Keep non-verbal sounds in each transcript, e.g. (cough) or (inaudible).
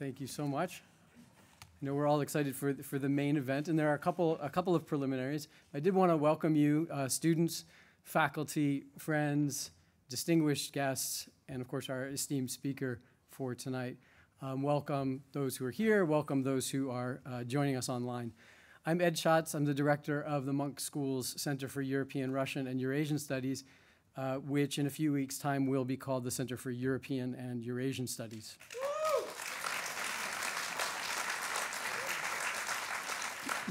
Thank you so much. I know we're all excited for, for the main event, and there are a couple, a couple of preliminaries. I did want to welcome you, uh, students, faculty, friends, distinguished guests, and of course our esteemed speaker for tonight. Um, welcome those who are here, welcome those who are uh, joining us online. I'm Ed Schatz, I'm the director of the Munk School's Center for European, Russian, and Eurasian Studies, uh, which in a few weeks' time will be called the Center for European and Eurasian Studies.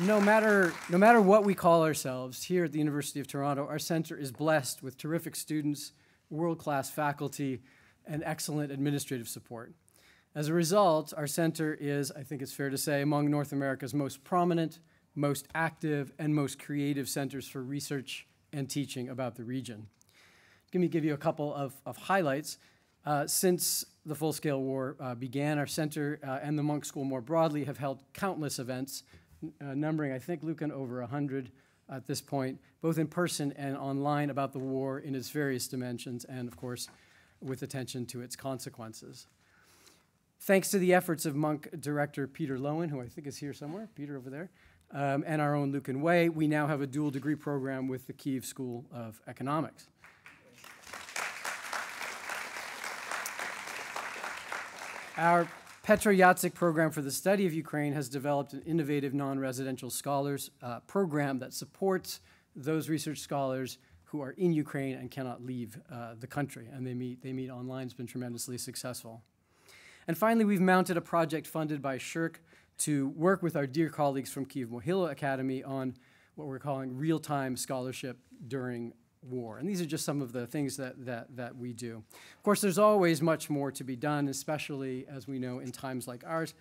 No matter, no matter what we call ourselves, here at the University of Toronto, our center is blessed with terrific students, world-class faculty, and excellent administrative support. As a result, our center is, I think it's fair to say, among North America's most prominent, most active, and most creative centers for research and teaching about the region. Let me give you a couple of, of highlights. Uh, since the full-scale war uh, began, our center uh, and the Munk School more broadly have held countless events uh, numbering, I think, Lucan, over 100 at this point, both in person and online about the war in its various dimensions, and of course, with attention to its consequences. Thanks to the efforts of Munk director Peter Loewen, who I think is here somewhere, Peter over there, um, and our own Lucan Way, we now have a dual degree program with the Kiev School of Economics. Our Petro Jacyk program for the study of Ukraine has developed an innovative non-residential scholars uh, program that supports those research scholars who are in Ukraine and cannot leave uh, the country, and they meet, they meet online. It's been tremendously successful. And finally, we've mounted a project funded by SSHRC to work with our dear colleagues from Kiev Mohyla Academy on what we're calling real-time scholarship during war. And these are just some of the things that, that, that we do. Of course, there's always much more to be done, especially as we know in times like ours,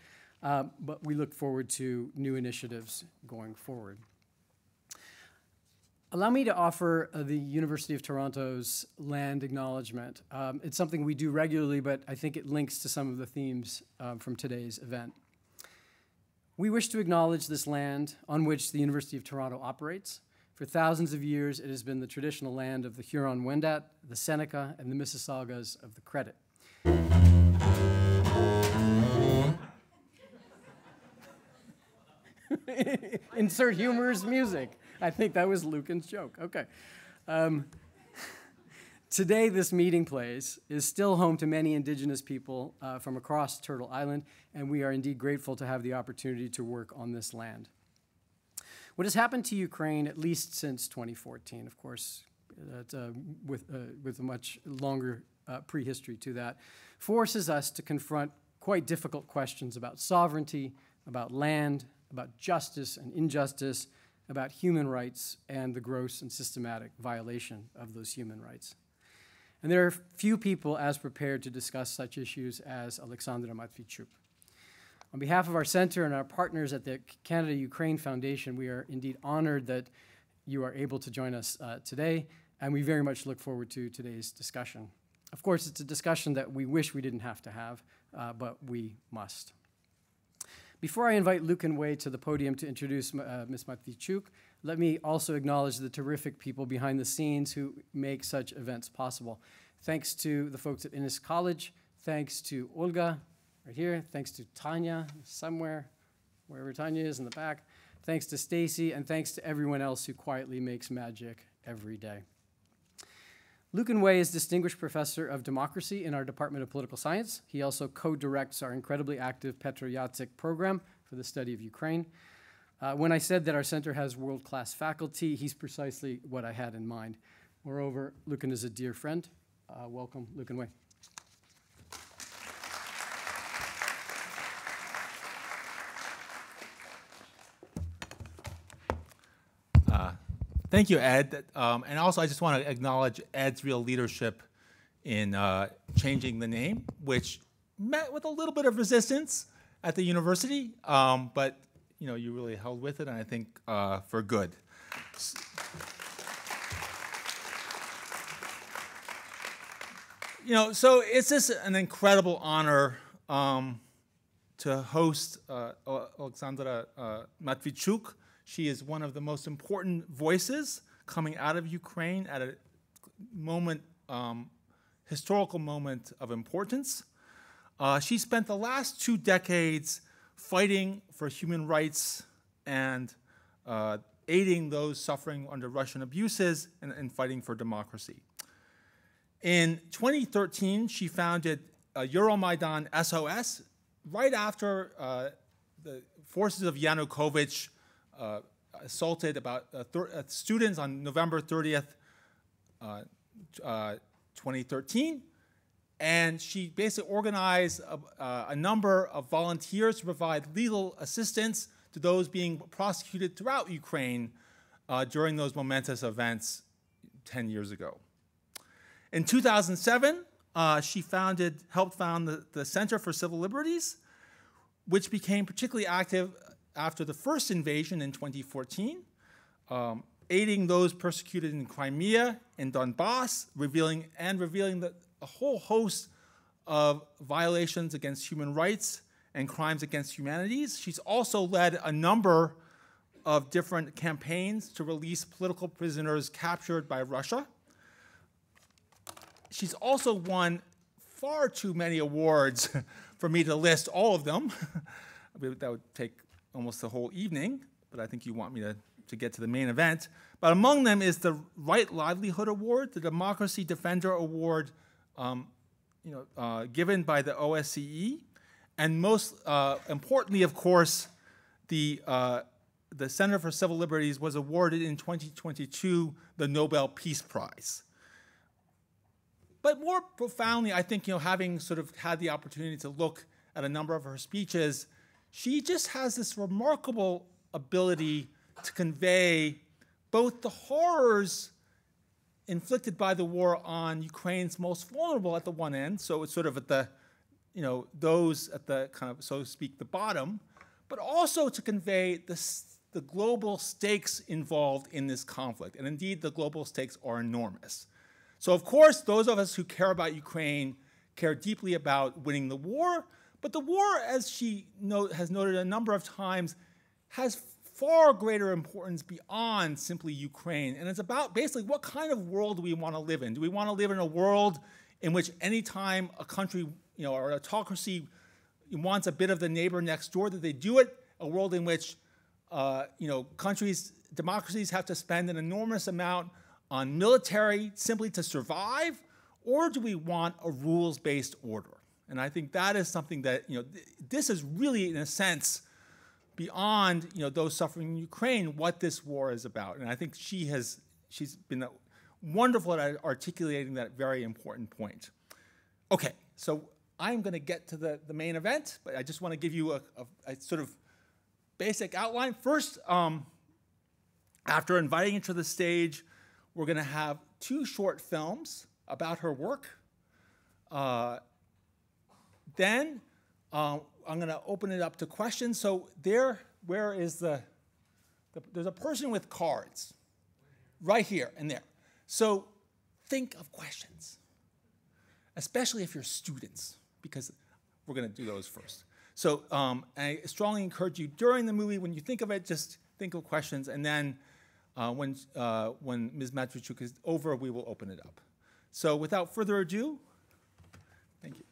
uh, but we look forward to new initiatives going forward. Allow me to offer uh, the University of Toronto's land acknowledgement. Um, it's something we do regularly, but I think it links to some of the themes um, from today's event. We wish to acknowledge this land on which the University of Toronto operates, for thousands of years, it has been the traditional land of the Huron-Wendat, the Seneca, and the Mississaugas of the Credit. (laughs) Insert humorous music. I think that was Lucan's joke. Okay. Um, (laughs) today, this meeting place is still home to many indigenous people uh, from across Turtle Island, and we are indeed grateful to have the opportunity to work on this land. What has happened to Ukraine, at least since 2014, of course, uh, with, uh, with a much longer uh, prehistory to that, forces us to confront quite difficult questions about sovereignty, about land, about justice and injustice, about human rights, and the gross and systematic violation of those human rights. And there are few people as prepared to discuss such issues as Alexandra Matviichuk. On behalf of our center and our partners at the Canada Ukraine Foundation, we are indeed honored that you are able to join us uh, today, and we very much look forward to today's discussion. Of course, it's a discussion that we wish we didn't have to have, uh, but we must. Before I invite Lucan Way to the podium to introduce uh, Ms. Matviichuk, let me also acknowledge the terrific people behind the scenes who make such events possible. Thanks to the folks at Innis College, thanks to Olga, right here. Thanks to Tanya, somewhere, wherever Tanya is in the back. Thanks to Stacy, and thanks to everyone else who quietly makes magic every day. Lucan Way is Distinguished Professor of Democracy in our Department of Political Science. He also co-directs our incredibly active Petro Jacyk program for the study of Ukraine. Uh, when I said that our center has world-class faculty, he's precisely what I had in mind. Moreover, Lucan is a dear friend. Uh, welcome, Lucan Way. Thank you, Ed. Um, and also, I just want to acknowledge Ed's real leadership in uh, changing the name, which met with a little bit of resistance at the university, um, but you know, you really held with it, and I think uh, for good. You know, so it's just an incredible honor um, to host uh, Alexandra uh, Matviichuk, she is one of the most important voices coming out of Ukraine at a moment, um, historical moment of importance. Uh, she spent the last two decades fighting for human rights and uh, aiding those suffering under Russian abuses and, and, fighting for democracy. In 2013, she founded uh, Euromaidan SOS right after uh, the forces of Yanukovych assaulted about uh, uh, students on November 30th, 2013 and she basically organized a, uh, a, number of volunteers to provide legal assistance to those being prosecuted throughout Ukraine uh, during those momentous events 10 years ago. In 2007, uh, she founded, helped found the, the Center for Civil Liberties, which became particularly active after the first invasion in 2014, um, aiding those persecuted in Crimea and Donbass, revealing and revealing that a whole host of violations against human rights and crimes against humanities. She's also led a number of different campaigns to release political prisoners captured by Russia. She's also won far too many awards (laughs) for me to list all of them. (laughs) that would take almost the whole evening, but I think you want me to, to get to the main event. But among them is the Right Livelihood Award, the Democracy Defender Award, um, you know, uh, given by the OSCE, and most uh, importantly, of course, the uh, the Center for Civil Liberties was awarded in 2022 the Nobel Peace Prize. But more profoundly, I think you know, having sort of had the opportunity to look at a number of her speeches, she just has this remarkable ability to convey both the horrors inflicted by the war on Ukraine's most vulnerable at the one end, so it's sort of at the, you know, those at the kind of, so to speak, the bottom, but also to convey the, the global stakes involved in this conflict. And indeed, the global stakes are enormous. So, of course, those of us who care about Ukraine care deeply about winning the war, but the war, as she note, has noted a number of times, has far greater importance beyond simply Ukraine. And it's about basically what kind of world do we want to live in? Do we want to live in a world in which anytime a country, you know, or an autocracy wants a bit of the neighbor next door, that they do it? A world in which, uh, you know, countries, democracies have to spend an enormous amount on military simply to survive? Or do we want a rules-based order? And I think that is something that, you know, th this is really, in a sense, beyond you know those suffering in Ukraine what this war is about. And I think she has she's been wonderful at articulating that very important point. Okay, so I'm going to get to the, the main event, but I just want to give you a, a, a sort of basic outline. First, um, after inviting her to the stage, we're going to have two short films about her work. Uh, then uh, I'm going to open it up to questions. So there, where is the, the, there's a person with cards right here and there. So think of questions, especially if you're students, because we're going to do those first. So um, I strongly encourage you during the movie, when you think of it, just think of questions, and then uh, when, uh, when Ms. Matviichuk is over, we will open it up. So without further ado, thank you.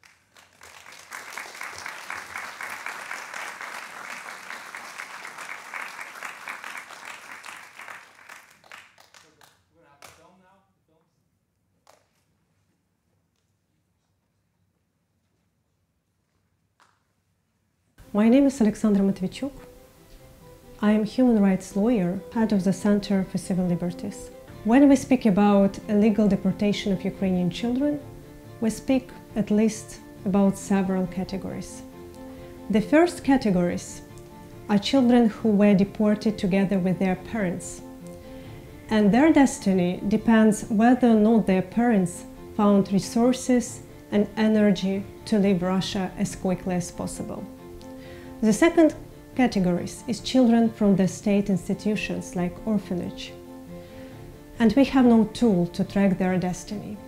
My name is Alexandra Matviichuk. I am human rights lawyer, head of the Center for Civil Liberties. When we speak about illegal deportation of Ukrainian children, we speak at least about several categories. The first categories are children who were deported together with their parents. And their destiny depends whether or not their parents found resources and energy to leave Russia as quickly as possible. The second category is children from the state institutions like orphanage. And we have no tool to track their destiny.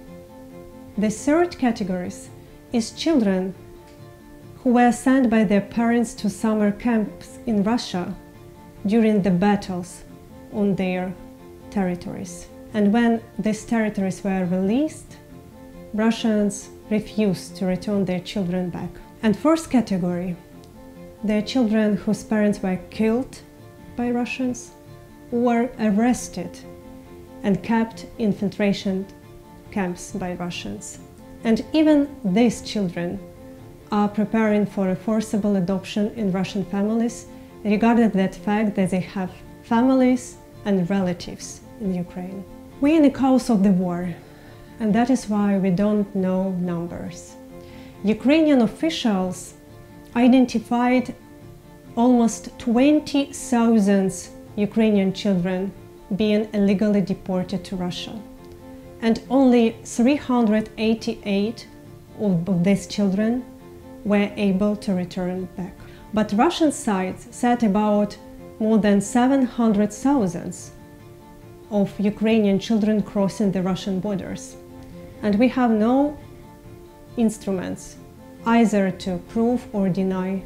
The third category is children who were sent by their parents to summer camps in Russia during the battles on their territories. And when these territories were released, Russians refused to return their children back And fourth category, the children whose parents were killed by Russians were arrested and kept in filtration camps by Russians. And even these children are preparing for a forcible adoption in Russian families, regarding that fact that they have families and relatives in Ukraine. We're in the cause of the war, and that is why we don't know numbers. Ukrainian officials identified almost 20,000 Ukrainian children being illegally deported to Russia. And only 388 of these children were able to return back. But Russian side said about more than 700,000 of Ukrainian children crossing the Russian borders. And we have no instruments either to prove or deny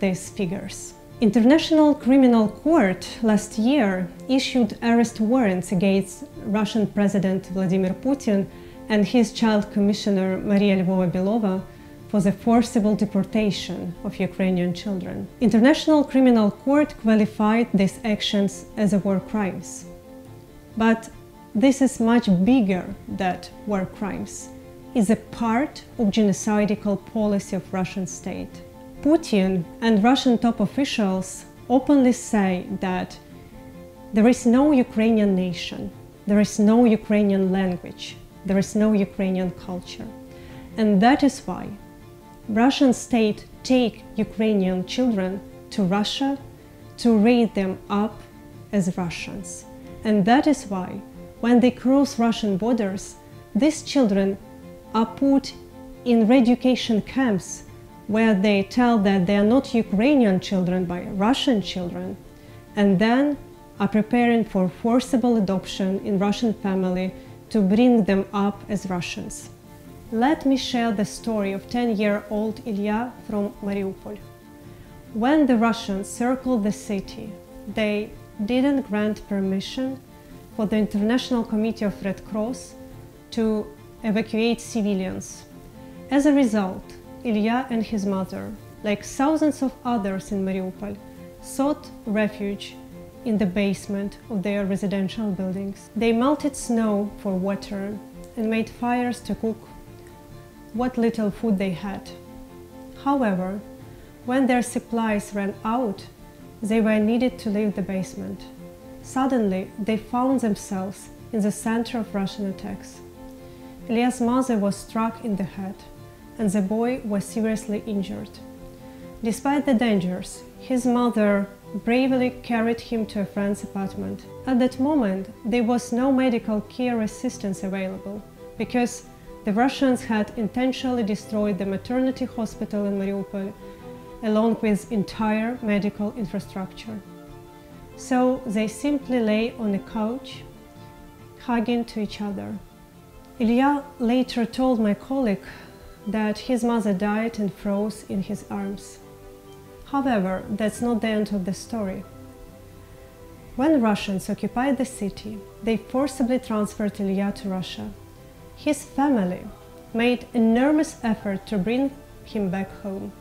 these figures. International Criminal Court last year issued arrest warrants against Russian President Vladimir Putin and his child commissioner Maria Lvova Belova for the forcible deportation of Ukrainian children. International Criminal Court qualified these actions as war crimes. But this is much bigger than war crimes. It's a part of genocidal policy of Russian state. Putin and Russian top officials openly say that there is no Ukrainian nation, there is no Ukrainian language, there is no Ukrainian culture. And that is why Russian state take Ukrainian children to Russia to raise them up as Russians. And that is why when they cross Russian borders, these children are put in re-education camps where they tell that they are not Ukrainian children but Russian children, and then are preparing for forcible adoption in Russian family to bring them up as Russians. Let me share the story of 10-year-old Ilya from Mariupol. When the Russians circled the city, they didn't grant permission for the International Committee of Red Cross to evacuate civilians. As a result, Ilya and his mother, like thousands of others in Mariupol, sought refuge in the basement of their residential buildings. They melted snow for water and made fires to cook what little food they had. However, when their supplies ran out, they were needed to leave the basement. Suddenly, they found themselves in the center of Russian attacks. Ilya's mother was struck in the head and the boy was seriously injured. Despite the dangers, his mother bravely carried him to a friend's apartment. At that moment, there was no medical care assistance available because the Russians had intentionally destroyed the maternity hospital in Mariupol along with entire medical infrastructure. So they simply lay on a couch, hugging to each other. Ilya later told my colleague that his mother died and froze in his arms. However, that's not the end of the story. When Russians occupied the city, they forcibly transferred Ilya to Russia. His family made enormous effort to bring him back home.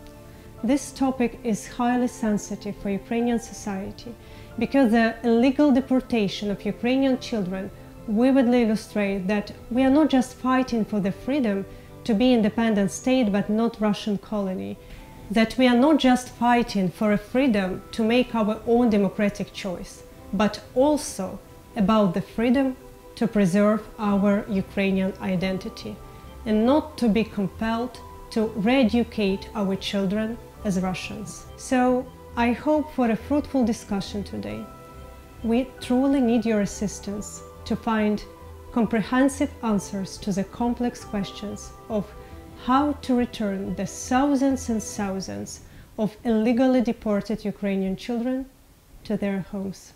This topic is highly sensitive for Ukrainian society because the illegal deportation of Ukrainian children vividly illustrate that we are not just fighting for the freedom to be independent state but not Russian colony. That we are not just fighting for a freedom to make our own democratic choice, but also about the freedom to preserve our Ukrainian identity and not to be compelled to re-educate our children as Russians. So I hope for a fruitful discussion today. We truly need your assistance to find comprehensive answers to the complex questions of how to return the thousands and thousands of illegally deported Ukrainian children to their homes.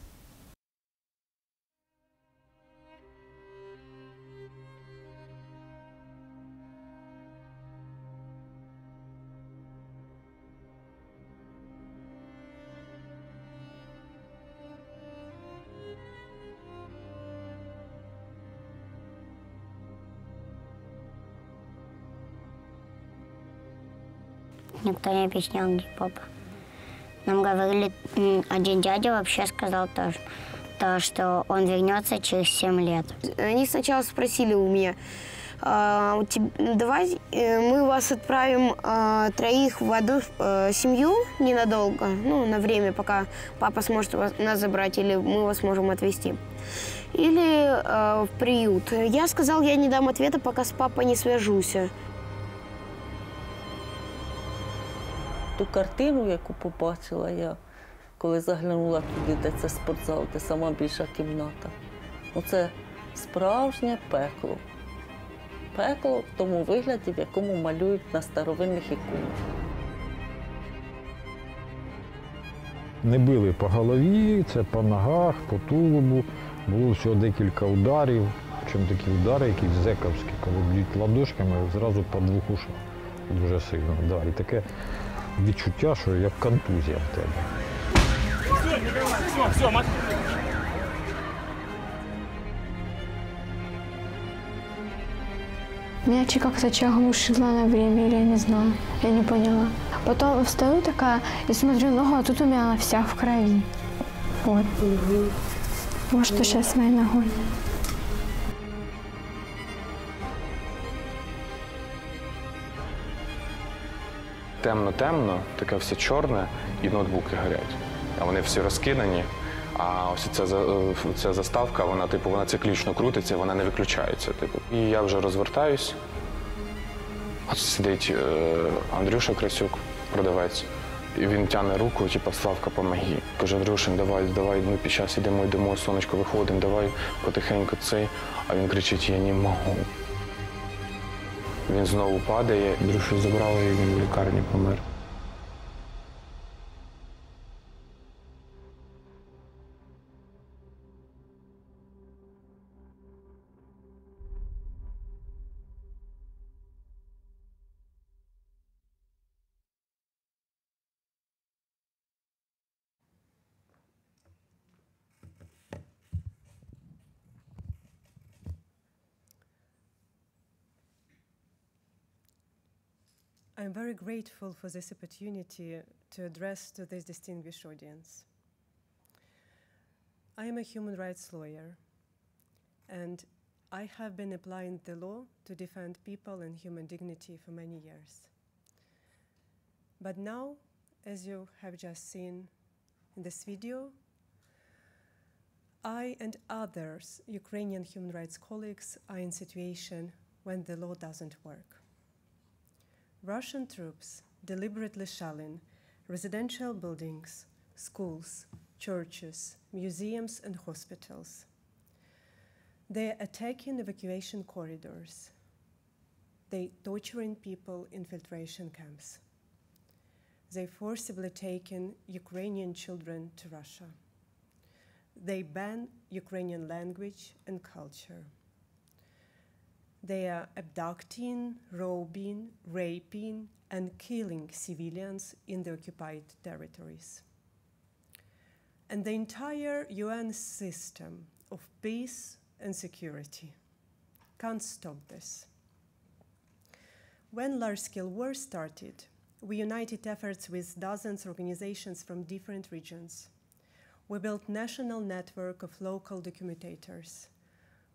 Никто не объяснял, где папа. Нам говорили, один дядя вообще сказал то, то, что он вернется через 7 лет. Они сначала спросили у меня, «А, давай э, мы вас отправим а, троих в одну э, семью ненадолго, ну, на время, пока папа сможет вас- нас забрать, или мы вас можем отвезти. Или э, в приют. Я сказал, я не дам ответа, пока с папой не свяжусь. Ту картину, яку побачила я, коли заглянула туди, де це спортзал, де сама більша кімната. Ну, це справжнє пекло. Пекло в тому вигляді, в якому малюють на старовинних іконах. Не били по голові, це по ногах, по тулубу. Було всього декілька ударів. Чим такі удари, якісь зековські, коли б'ють ладошками, зразу по двох ушах. Дуже сильно. Да. І таке відчуття, що як контузія в тебе. Меня чи как-то че оглушило на время, или я не знаю. Я не поняла. Потом встаю такая и смотрю ногу, а тут у меня она вся в крови. Вот что сейчас с моей ногой. Темно-темно, таке все чорне, і ноутбуки горять. А вони всі розкидані. А ось ця, ця заставка, вона типу вона циклічно крутиться, вона не виключається. Типу. І я вже розвертаюсь. От сидить е, Андрюша Красюк, продавець. І він тягне руку, типу, Славка, помоги. Каже, Андрюшин, давай, давай, ми під час йдемо, йдемо, сонечко, виходимо, давай потихеньку цей. А він кричить, я не можу. Він знову падає, Андрюшу забрали, і він в лікарні помер. I'm very grateful for this opportunity to address to this distinguished audience. I am a human rights lawyer, and I have been applying the law to defend people and human dignity for many years. But now, as you have just seen in this video, I and others Ukrainian human rights colleagues are in a situation when the law doesn't work. Russian troops deliberately shelling residential buildings, schools, churches, museums, and hospitals. They're attacking evacuation corridors. They torturing people in filtration camps. They forcibly taking Ukrainian children to Russia. They ban Ukrainian language and culture. They are abducting, robbing, raping, and killing civilians in the occupied territories. And the entire UN system of peace and security can't stop this. When large scale war started, we united efforts with dozens of organizations from different regions. We built national network of local documentators.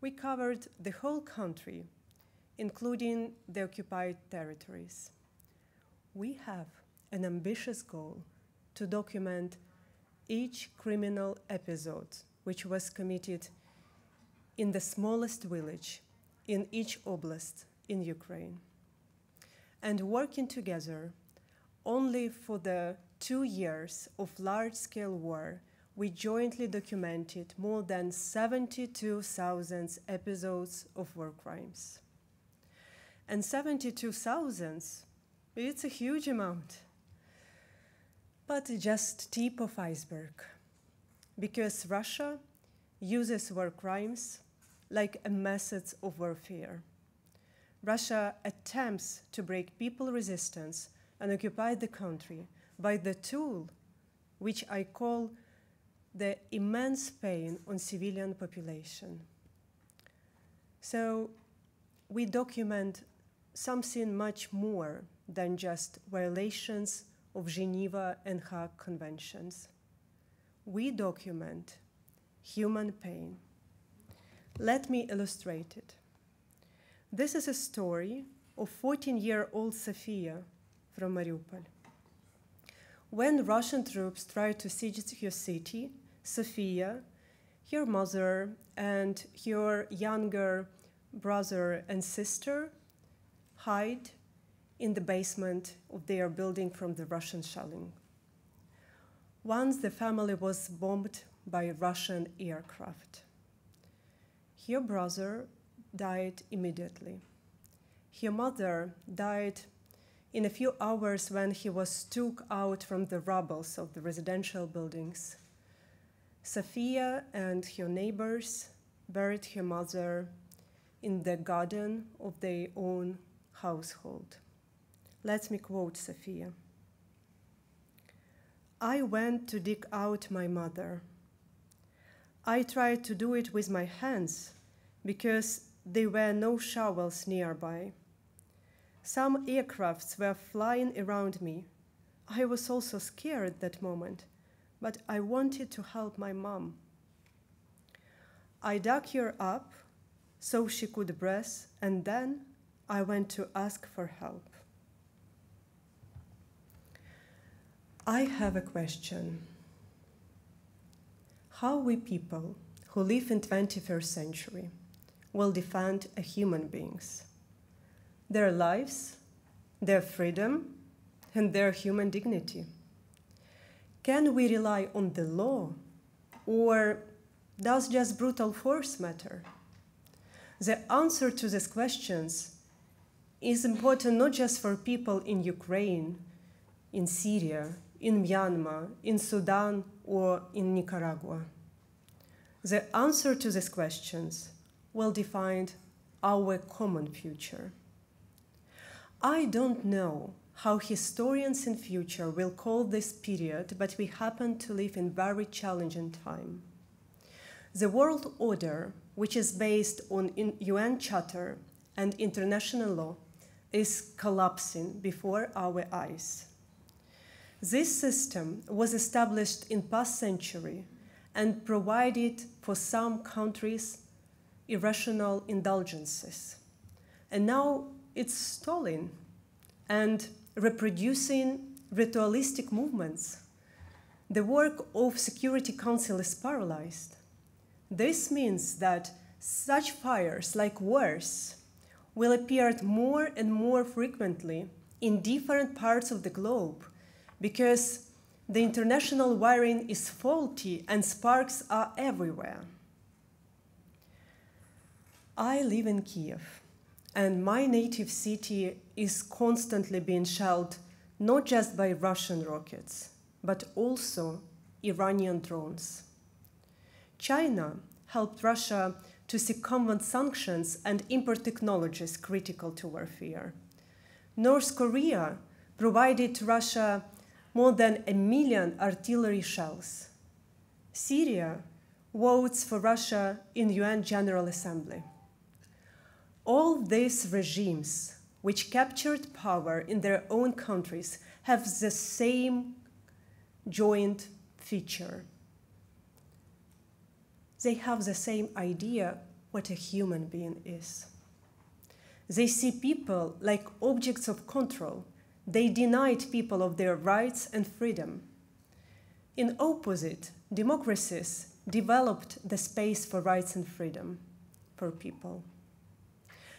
We covered the whole country including the occupied territories. We have an ambitious goal to document each criminal episode which was committed in the smallest village in each oblast in Ukraine. And working together, only for the two years of large scale war, we jointly documented more than 72,000 episodes of war crimes and 72,000, it's a huge amount. But just tip of iceberg, because Russia uses war crimes like a method of warfare. Russia attempts to break people resistance and occupy the country by the tool which I call the immense pain on civilian population. So we document something much more than just violations of Geneva and Hague conventions. We document human pain. Let me illustrate it. This is a story of 14 year old Sofia from Mariupol. When Russian troops tried to siege her city, Sofia, her mother, and her younger brother and sister hide in the basement of their building from the Russian shelling. Once the family was bombed by Russian aircraft. Her brother died immediately. Her mother died in a few hours when he was took out from the rubbles of the residential buildings. Sofia and her neighbors buried her mother in the garden of their own household. Let me quote Sophia. I went to dig out my mother. I tried to do it with my hands because there were no shovels nearby. Some aircrafts were flying around me. I was also scared that moment, but I wanted to help my mom. I dug her up so she could breathe, and then I went to ask for help. I have a question. How we people who live in 21st century will defend a human beings, their lives, their freedom, and their human dignity? Can we rely on the law, or does just brutal force matter? The answer to these questions is important not just for people in Ukraine, in Syria, in Myanmar, in Sudan, or in Nicaragua. The answer to these questions will define our common future. I don't know how historians in future will call this period, but we happen to live in very challenging time. The world order, which is based on UN Charter and international law, is collapsing before our eyes. This system was established in past century and provided for some countries irrational indulgences. And now it's stalling and reproducing ritualistic movements. The work of Security Council is paralyzed. This means that such fires like wars will appear more and more frequently in different parts of the globe because the international wiring is faulty and sparks are everywhere. I live in Kiev, and my native city is constantly being shelled not just by Russian rockets, but also Iranian drones. China helped Russia to circumvent sanctions and import technologies critical to warfare. North Korea provided Russia more than a million artillery shells. Syria votes for Russia in UN General Assembly. All these regimes, which captured power in their own countries, have the same joint feature. They have the same idea what a human being is. They see people like objects of control they denied people of their rights and freedom. In opposite, democracies developed the space for rights and freedom for people.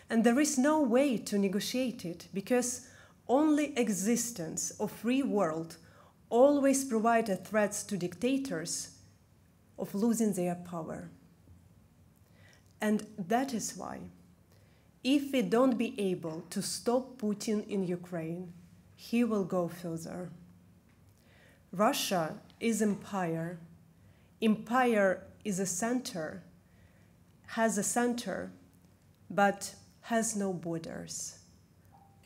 And there is no way to negotiate it because only existence of free world always provided threats to dictators of losing their power. And that is why, if we don't be able to stop Putin in Ukraine, he will go further. Russia is empire. Empire is a center, has a center, but has no borders.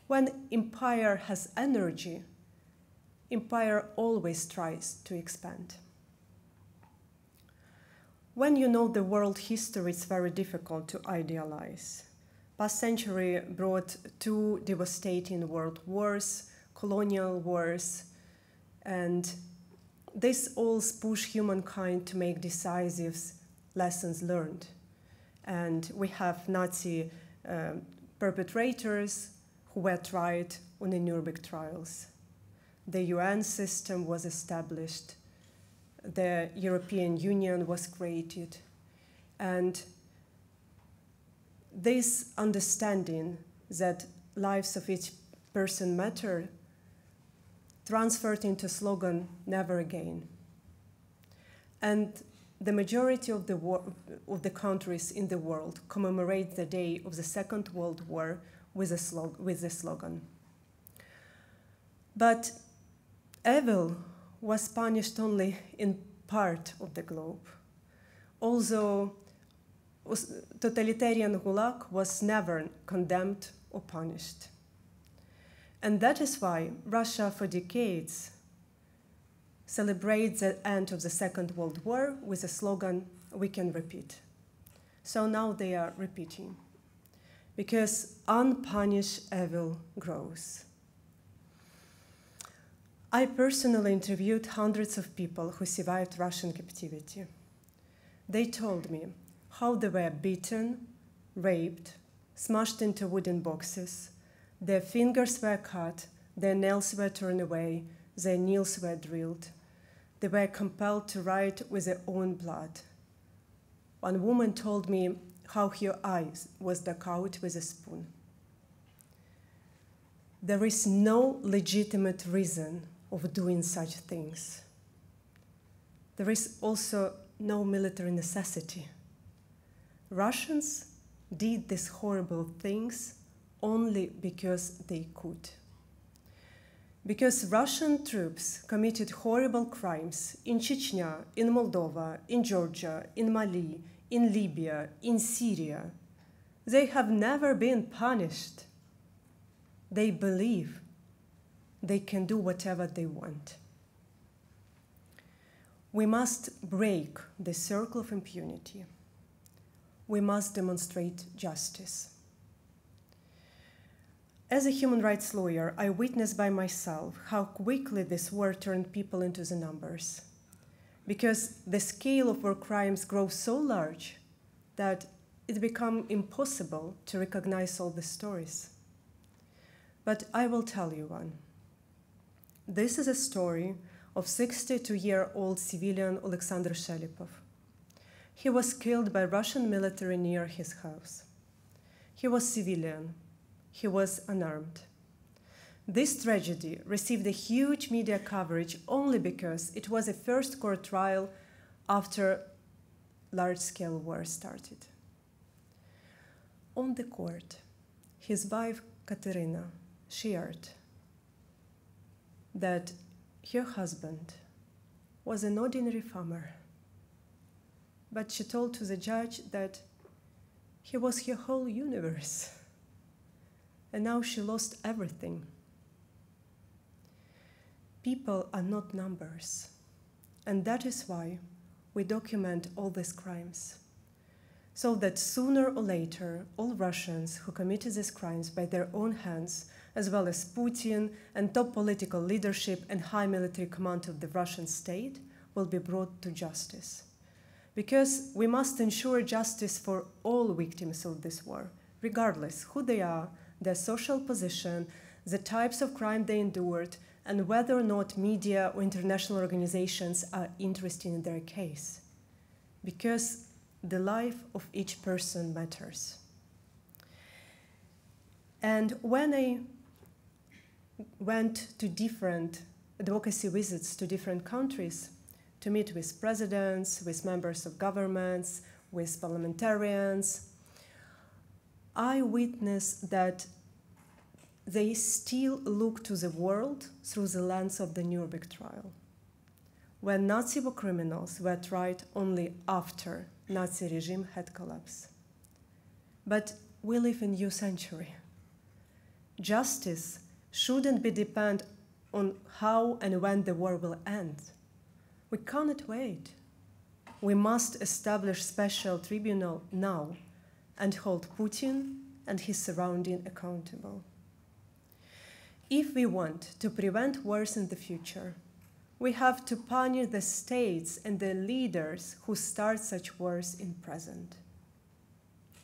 When empire has energy, empire always tries to expand. When you know the world history, it's very difficult to idealize. past century brought two devastating world wars, colonial wars, and this all pushed humankind to make decisive lessons learned. And we have Nazi uh, perpetrators who were tried on the Nuremberg trials. The UN system was established, the European Union was created, and this understanding that lives of each person matter transferred into slogan never again. And the majority of the, of the countries in the world commemorate the day of the second world war with a, slog- with a slogan. But evil was punished only in part of the globe although totalitarian gulag was never condemned or punished. And that is why Russia, for decades, celebrates the end of the Second World War with a slogan, we can repeat. So now they are repeating. Because unpunished evil grows. I personally interviewed hundreds of people who survived Russian captivity. They told me how they were beaten, raped, smashed into wooden boxes, their fingers were cut, their nails were torn away, their nails were drilled. They were compelled to write with their own blood. One woman told me how her eyes was dug out with a spoon. There is no legitimate reason of doing such things. There is also no military necessity. Russians did these horrible things only because they could. Because Russian troops committed horrible crimes in Chechnya, in Moldova, in Georgia, in Mali, in Libya, in Syria, they have never been punished. They believe they can do whatever they want. We must break the circle of impunity we must demonstrate justice. As a human rights lawyer, I witnessed by myself how quickly this war turned people into the numbers. Because the scale of war crimes grows so large that it becomes impossible to recognize all the stories. But I will tell you one. This is a story of 62 year old civilian Alexander Shelipov. He was killed by Russian military near his house. He was civilian. He was unarmed. This tragedy received a huge media coverage only because it was a first court trial after large-scale war started. On the court, his wife Katerina shared that her husband was an ordinary farmer but she told to the judge that he was her whole universe. And now she lost everything. People are not numbers. And that is why we document all these crimes. So that sooner or later, all Russians who committed these crimes by their own hands, as well as Putin and top political leadership and high military command of the Russian state, will be brought to justice because we must ensure justice for all victims of this war, regardless who they are, their social position, the types of crime they endured, and whether or not media or international organizations are interested in their case. Because the life of each person matters. And when I went to different advocacy visits to different countries, to meet with presidents, with members of governments, with parliamentarians. I witnessed that they still look to the world through the lens of the Nuremberg trial, where Nazi war criminals were tried only after Nazi regime had collapsed. But we live in a new century. Justice shouldn't be depend on how and when the war will end. We cannot wait. We must establish special tribunal now and hold Putin and his surrounding accountable. If we want to prevent wars in the future, we have to punish the states and the leaders who start such wars in present.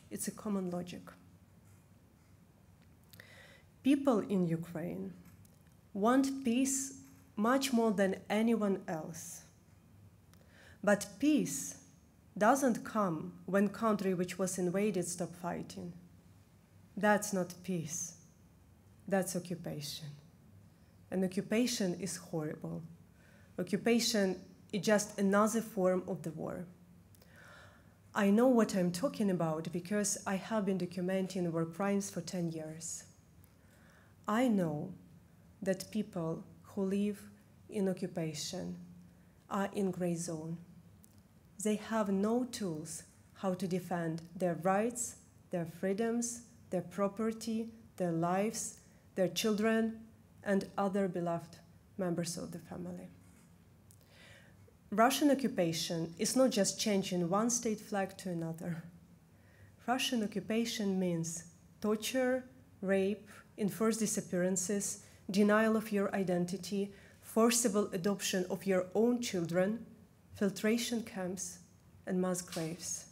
It's a common logic. People in Ukraine want peace much more than anyone else. But peace doesn't come when country which was invaded stop fighting. That's not peace. That's occupation. And occupation is horrible. Occupation is just another form of the war. I know what I'm talking about because I have been documenting war crimes for 10 years. I know that people who live in occupation are in gray zone. They have no tools how to defend their rights, their freedoms, their property, their lives, their children, and other beloved members of the family. Russian occupation is not just changing one state flag to another. Russian occupation means torture, rape, enforced disappearances, denial of your identity, forcible adoption of your own children, filtration camps, and mass graves.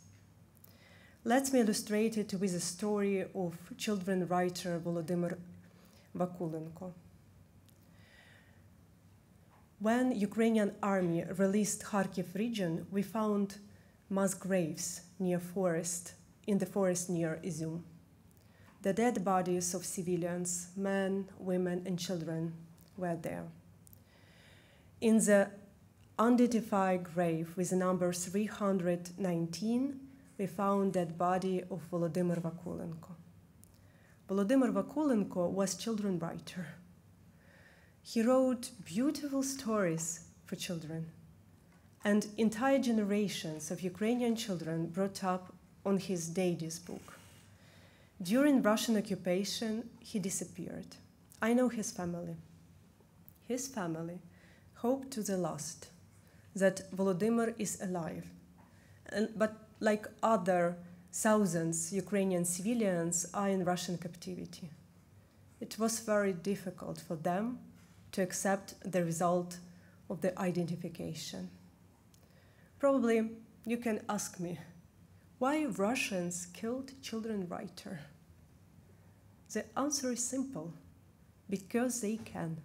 Let me illustrate it with a story of children writer Volodymyr Vakulenko. When Ukrainian army released Kharkiv region, we found mass graves near forest, in the forest near Izium. The dead bodies of civilians, men, women, and children, were there. In the unidentified grave with number 319, we found dead body of Volodymyr Vakulenko. Volodymyr Vakulenko was children writer. He wrote beautiful stories for children, and entire generations of Ukrainian children brought up on his Daddy's book. During Russian occupation, he disappeared. I know his family. His family hoped to the last that Volodymyr is alive. And, but like other thousands Ukrainian civilians are in Russian captivity. It was very difficult for them to accept the result of the identification. Probably you can ask me, why Russians killed children writer? The answer is simple, because they can.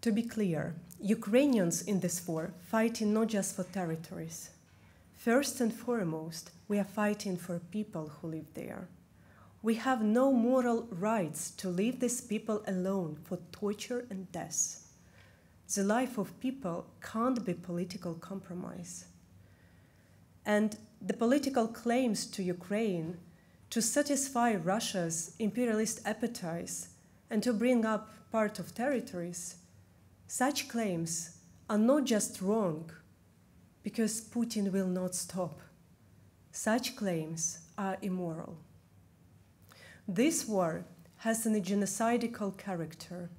To be clear, Ukrainians in this war fighting not just for territories. First and foremost, we are fighting for people who live there. We have no moral rights to leave these people alone for torture and death. The life of people can't be political compromise. And the political claims to Ukraine to satisfy Russia's imperialist appetites and to bring up part of territories, such claims are not just wrong because Putin will not stop. Such claims are immoral. This war has a genocidal character.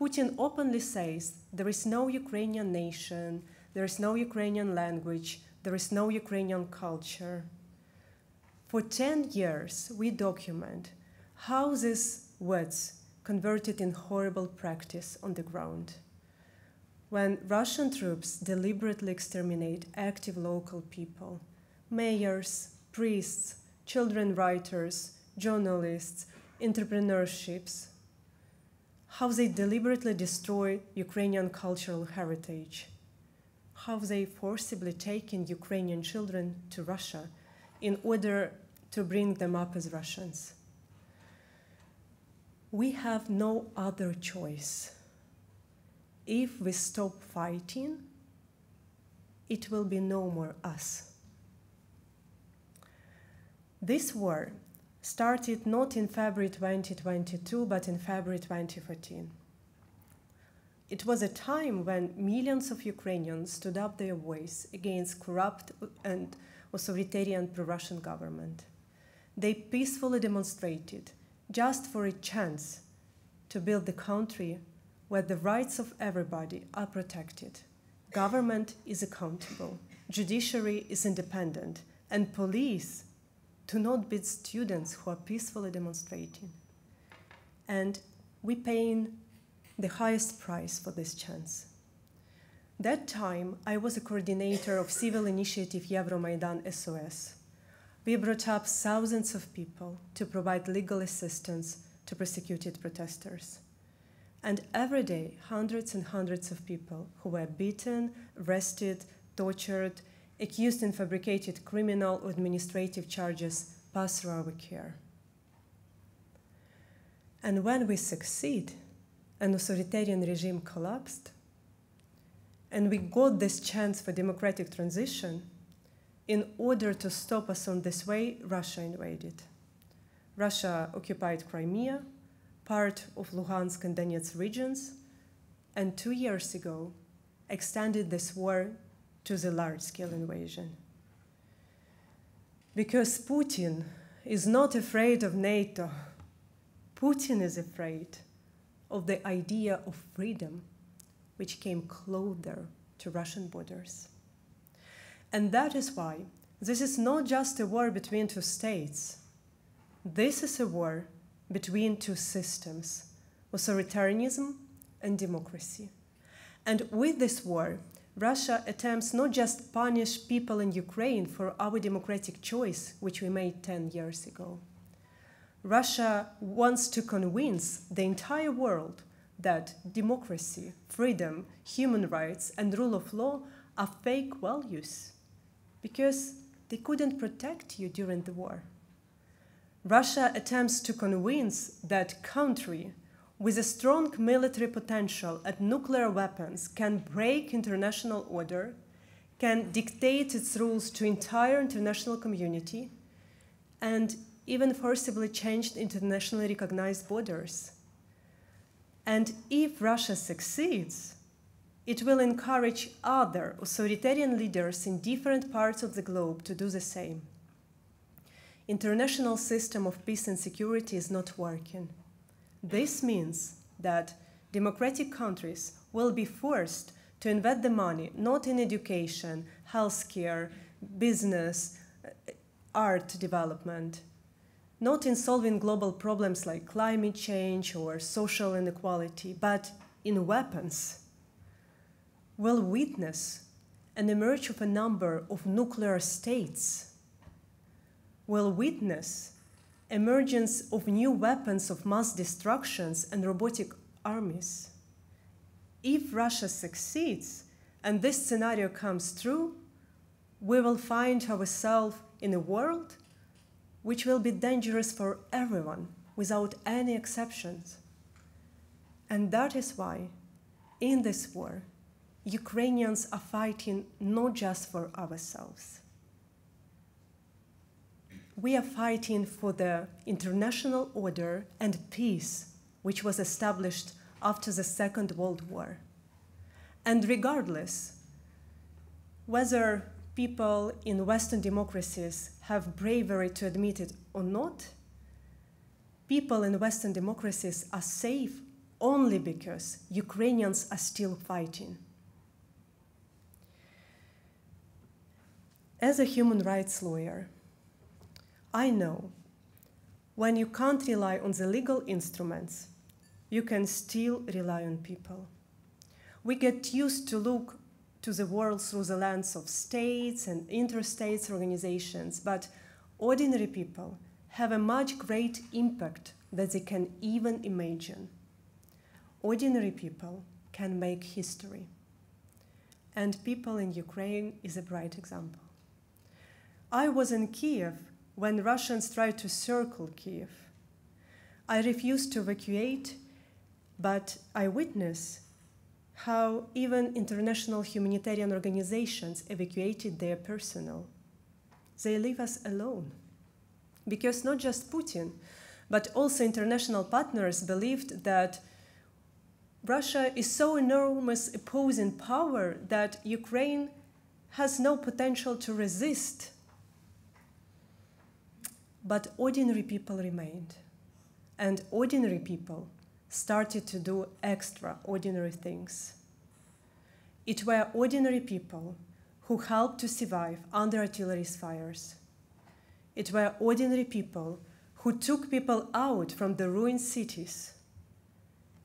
Putin openly says there is no Ukrainian nation, there is no Ukrainian language, there is no Ukrainian culture. For 10 years, we document how these words converted in horrible practice on the ground. When Russian troops deliberately exterminate active local people, mayors, priests, children writers, journalists, entrepreneurships, how they deliberately destroy Ukrainian cultural heritage, how they forcibly take in Ukrainian children to Russia in order to bring them up as Russians. We have no other choice. If we stop fighting, it will be no more us. This war started not in February 2022, but in February 2014. It was a time when millions of Ukrainians stood up their voice against corrupt and authoritarian pro-Russian government. They peacefully demonstrated just for a chance to build the country where the rights of everybody are protected. Government is accountable, judiciary is independent, and police do not beat students who are peacefully demonstrating. And we paying the highest price for this chance. That time, I was a coordinator of civil initiative Euromaidan SOS. We brought up thousands of people to provide legal assistance to persecuted protesters. And every day, hundreds and hundreds of people who were beaten, arrested, tortured, accused in fabricated criminal or administrative charges pass through our care. And when we succeed, an authoritarian regime collapsed, and we got this chance for democratic transition, in order to stop us on this way, Russia invaded. Russia occupied Crimea, part of Luhansk and Donetsk regions, and two years ago extended this war to the large scale invasion. Because Putin is not afraid of NATO, Putin is afraid of the idea of freedom, which came closer to Russian borders. And that is why this is not just a war between two states. This is a war between two systems authoritarianism and democracy. And with this war, Russia attempts not just punish people in Ukraine for our democratic choice, which we made 10 years ago. Russia wants to convince the entire world that democracy, freedom, human rights, and rule of law are fake values because they couldn't protect you during the war. Russia attempts to convince that country with a strong military potential and nuclear weapons can break international order, can dictate its rules to entire international community, and even forcibly changed internationally recognized borders. And if Russia succeeds, it will encourage other authoritarian leaders in different parts of the globe to do the same international system of peace and security is not working. This means that democratic countries will be forced to invest the money not in education, healthcare, business, art development, not in solving global problems like climate change or social inequality, but in weapons, will witness an emerge of a number of nuclear states will witness emergence of new weapons of mass destructions and robotic armies. If Russia succeeds and this scenario comes true, we will find ourselves in a world which will be dangerous for everyone without any exceptions. And that is why, in this war, Ukrainians are fighting not just for ourselves we are fighting for the international order and peace which was established after the Second World War. And regardless whether people in Western democracies have bravery to admit it or not, people in Western democracies are safe only because Ukrainians are still fighting. As a human rights lawyer, I know when you can't rely on the legal instruments, you can still rely on people. We get used to look to the world through the lens of states and interstates organizations, but ordinary people have a much great impact that they can even imagine. Ordinary people can make history. And people in Ukraine is a bright example. I was in Kiev when Russians tried to circle Kiev. I refused to evacuate, but I witnessed how even international humanitarian organizations evacuated their personnel. They leave us alone. Because not just Putin, but also international partners believed that Russia is so enormous opposing power that Ukraine has no potential to resist but ordinary people remained. And ordinary people started to do extraordinary things. It were ordinary people who helped to survive under artillery's fires. It were ordinary people who took people out from the ruined cities.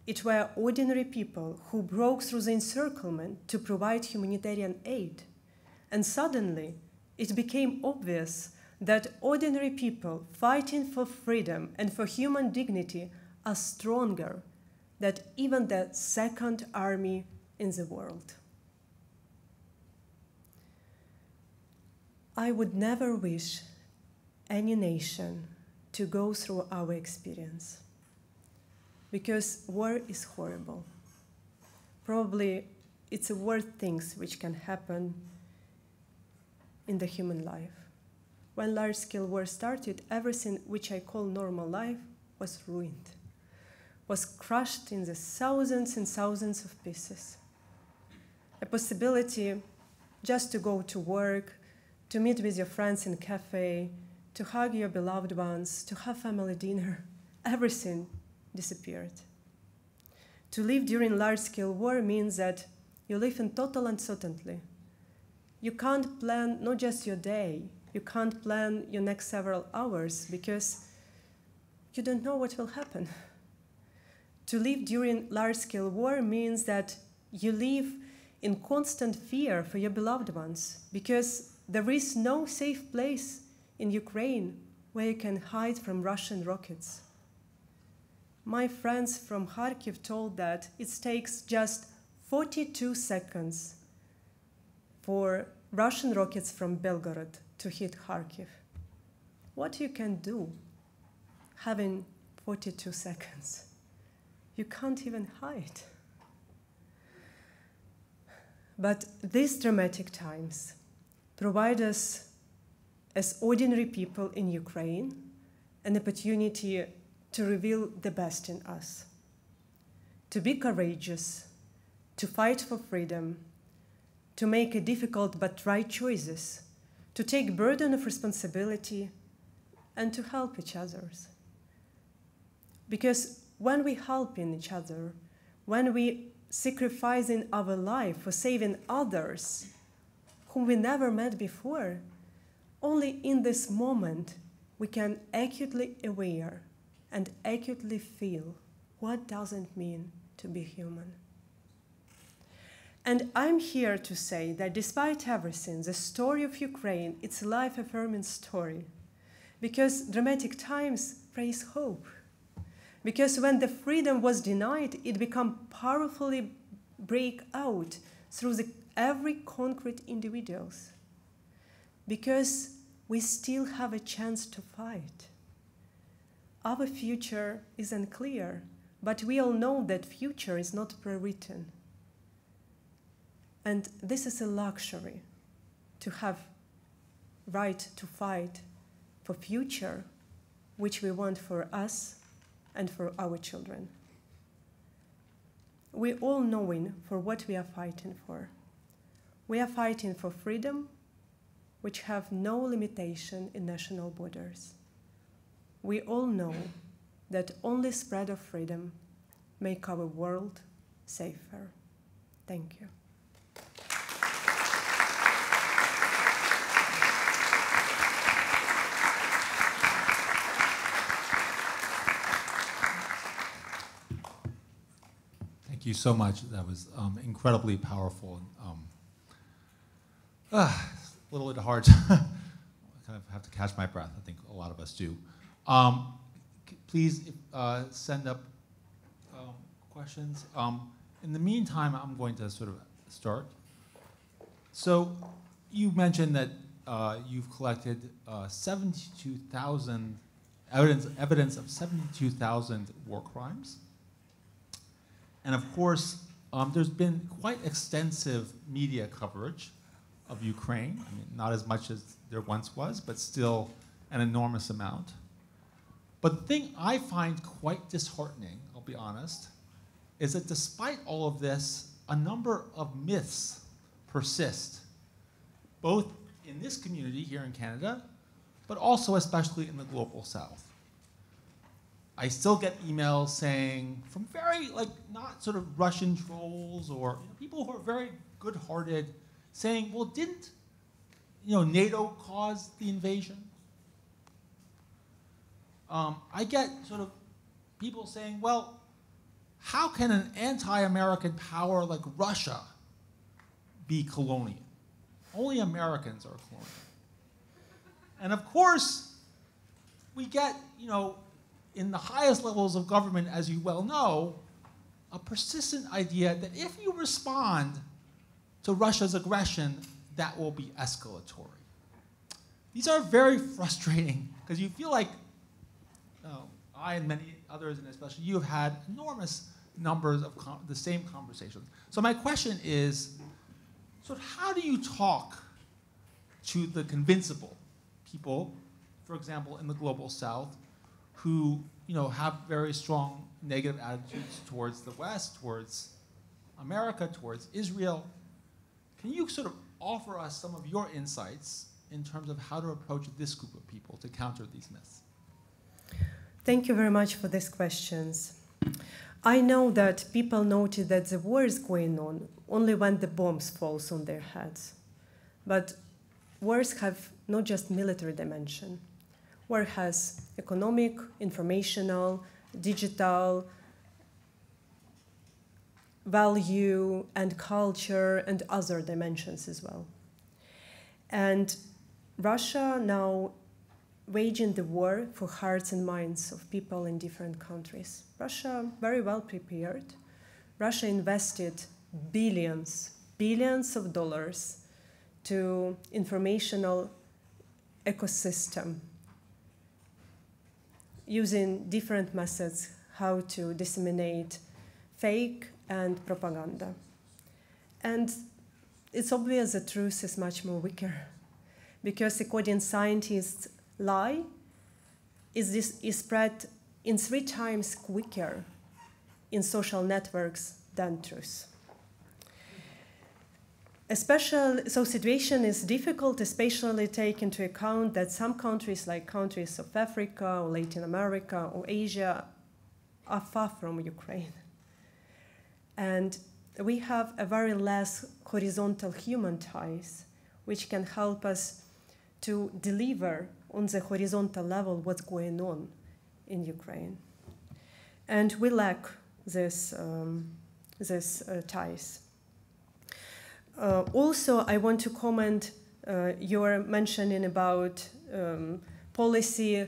It were ordinary people who broke through the encirclement to provide humanitarian aid. And suddenly, it became obvious that ordinary people fighting for freedom and for human dignity are stronger than even the second army in the world. I would never wish any nation to go through our experience because war is horrible. Probably it's the worst things which can happen in the human life. When large scale war started, everything which I call normal life was ruined, was crushed in the thousands and thousands of pieces. A possibility just to go to work, to meet with your friends in cafe, to hug your beloved ones, to have family dinner, (laughs) everything disappeared. To live during large scale war means that you live in total uncertainty. You can't plan not just your day, you can't plan your next several hours because you don't know what will happen. (laughs) To live during large scale war means that you live in constant fear for your beloved ones because there is no safe place in Ukraine where you can hide from Russian rockets. My friends from Kharkiv told that it takes just 42 seconds for Russian rockets from Belgorod to hit Kharkiv. What you can do having 42 seconds? You can't even hide. But these dramatic times provide us, as ordinary people in Ukraine, an opportunity to reveal the best in us, to be courageous, to fight for freedom, to make difficult but right choices, to take burden of responsibility, and to help each other. Because when we help in each other, when we sacrificing our life for saving others whom we never met before, only in this moment we can acutely aware and acutely feel what does it mean to be human. And I'm here to say that despite everything, the story of Ukraine, it's a life-affirming story. Because dramatic times raise hope. Because when the freedom was denied, it became powerfully break out through the, every concrete individuals. Because we still have a chance to fight. Our future is unclear, but we all know that future is not pre-written. And this is a luxury to have right to fight for future which we want for us and for our children. We all knowing for what we are fighting for. We are fighting for freedom which have no limitation in national borders we all know that only spread of freedom make our world safer. Thank you. Thank you so much. That was um, incredibly powerful. Um, uh, a little bit hard. I (laughs) kind of have to catch my breath. I think a lot of us do. Um, please uh, send up um, questions. Um, in the meantime, I'm going to sort of start. So you mentioned that uh, you've collected uh, 72,000 evidence, evidence of 72,000 war crimes. And of course, um, there's been quite extensive media coverage of Ukraine. I mean, not as much as there once was, but still an enormous amount. But the thing I find quite disheartening, I'll be honest, is that despite all of this, a number of myths persist, both in this community here in Canada, but also especially in the global south. I still get emails saying from very, like, not sort of Russian trolls or you know, people who are very good hearted saying, well, didn't you know, NATO cause the invasion? um, I get sort of people saying, well, how can an anti-American power like Russia be colonial? Only Americans are colonial. And of course, we get, you know, in the highest levels of government, as you well know, a persistent idea that if you respond to Russia's aggression, that will be escalatory. These are very (laughs) frustrating because you feel like oh, I and many others, and especially you, have had enormous numbers of the same conversations. So my question is, so how do you talk to the convincible people, for example, in the global south, who you know, have very strong negative attitudes towards the West, towards America, towards Israel. Can you sort of offer us some of your insights in terms of how to approach this group of people to counter these myths? Thank you very much for these questions. I know that people notice that the war is going on only when the bombs falls on their heads. But wars have not just military dimension. War has economic, informational, digital, value and culture and other dimensions as well. And Russia now waging the war for hearts and minds of people in different countries. Russia very well prepared. Russia invested billions, billions of dollars to informational ecosystem using different methods how to disseminate fake and propaganda. And it's obvious the truth is much more weaker because according to scientists, lie is, this, is spread in three times quicker in social networks than truth. Especially, so situation is difficult, especially take into account that some countries, like countries of Africa or Latin America or Asia, are far from Ukraine. And we have a very less horizontal human ties, which can help us to deliver on the horizontal level what's going on in Ukraine. And we lack this, um, this uh, ties. Uh, also, I want to comment uh, your mentioning about um, policy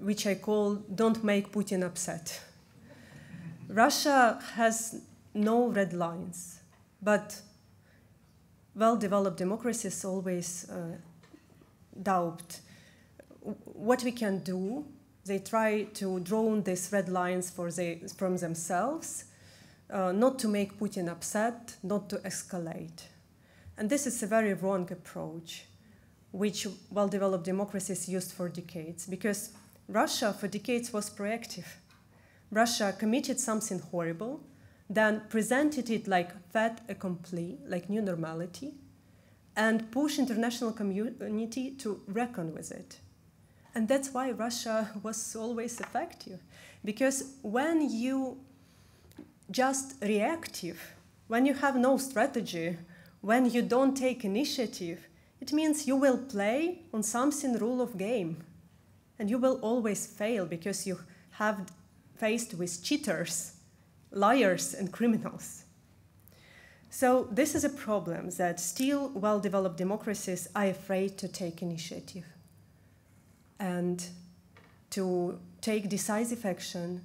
which I call don't make Putin upset. Russia has no red lines, but well-developed democracies always uh, doubt what we can do. They try to draw these red lines for they, from themselves, uh, not to make Putin upset, not to escalate. And this is a very wrong approach, which well-developed democracies used for decades, because Russia for decades was proactive. Russia committed something horrible, then presented it like fait accompli, like new normality, and push international community to reckon with it. And that's why Russia (laughs) was always effective. Because when you just reactive, when you have no strategy, when you don't take initiative, it means you will play on something rule of game. And you will always fail because you have faced with cheaters, liars, and criminals. So this is a problem that still well-developed democracies are afraid to take initiative and to take decisive action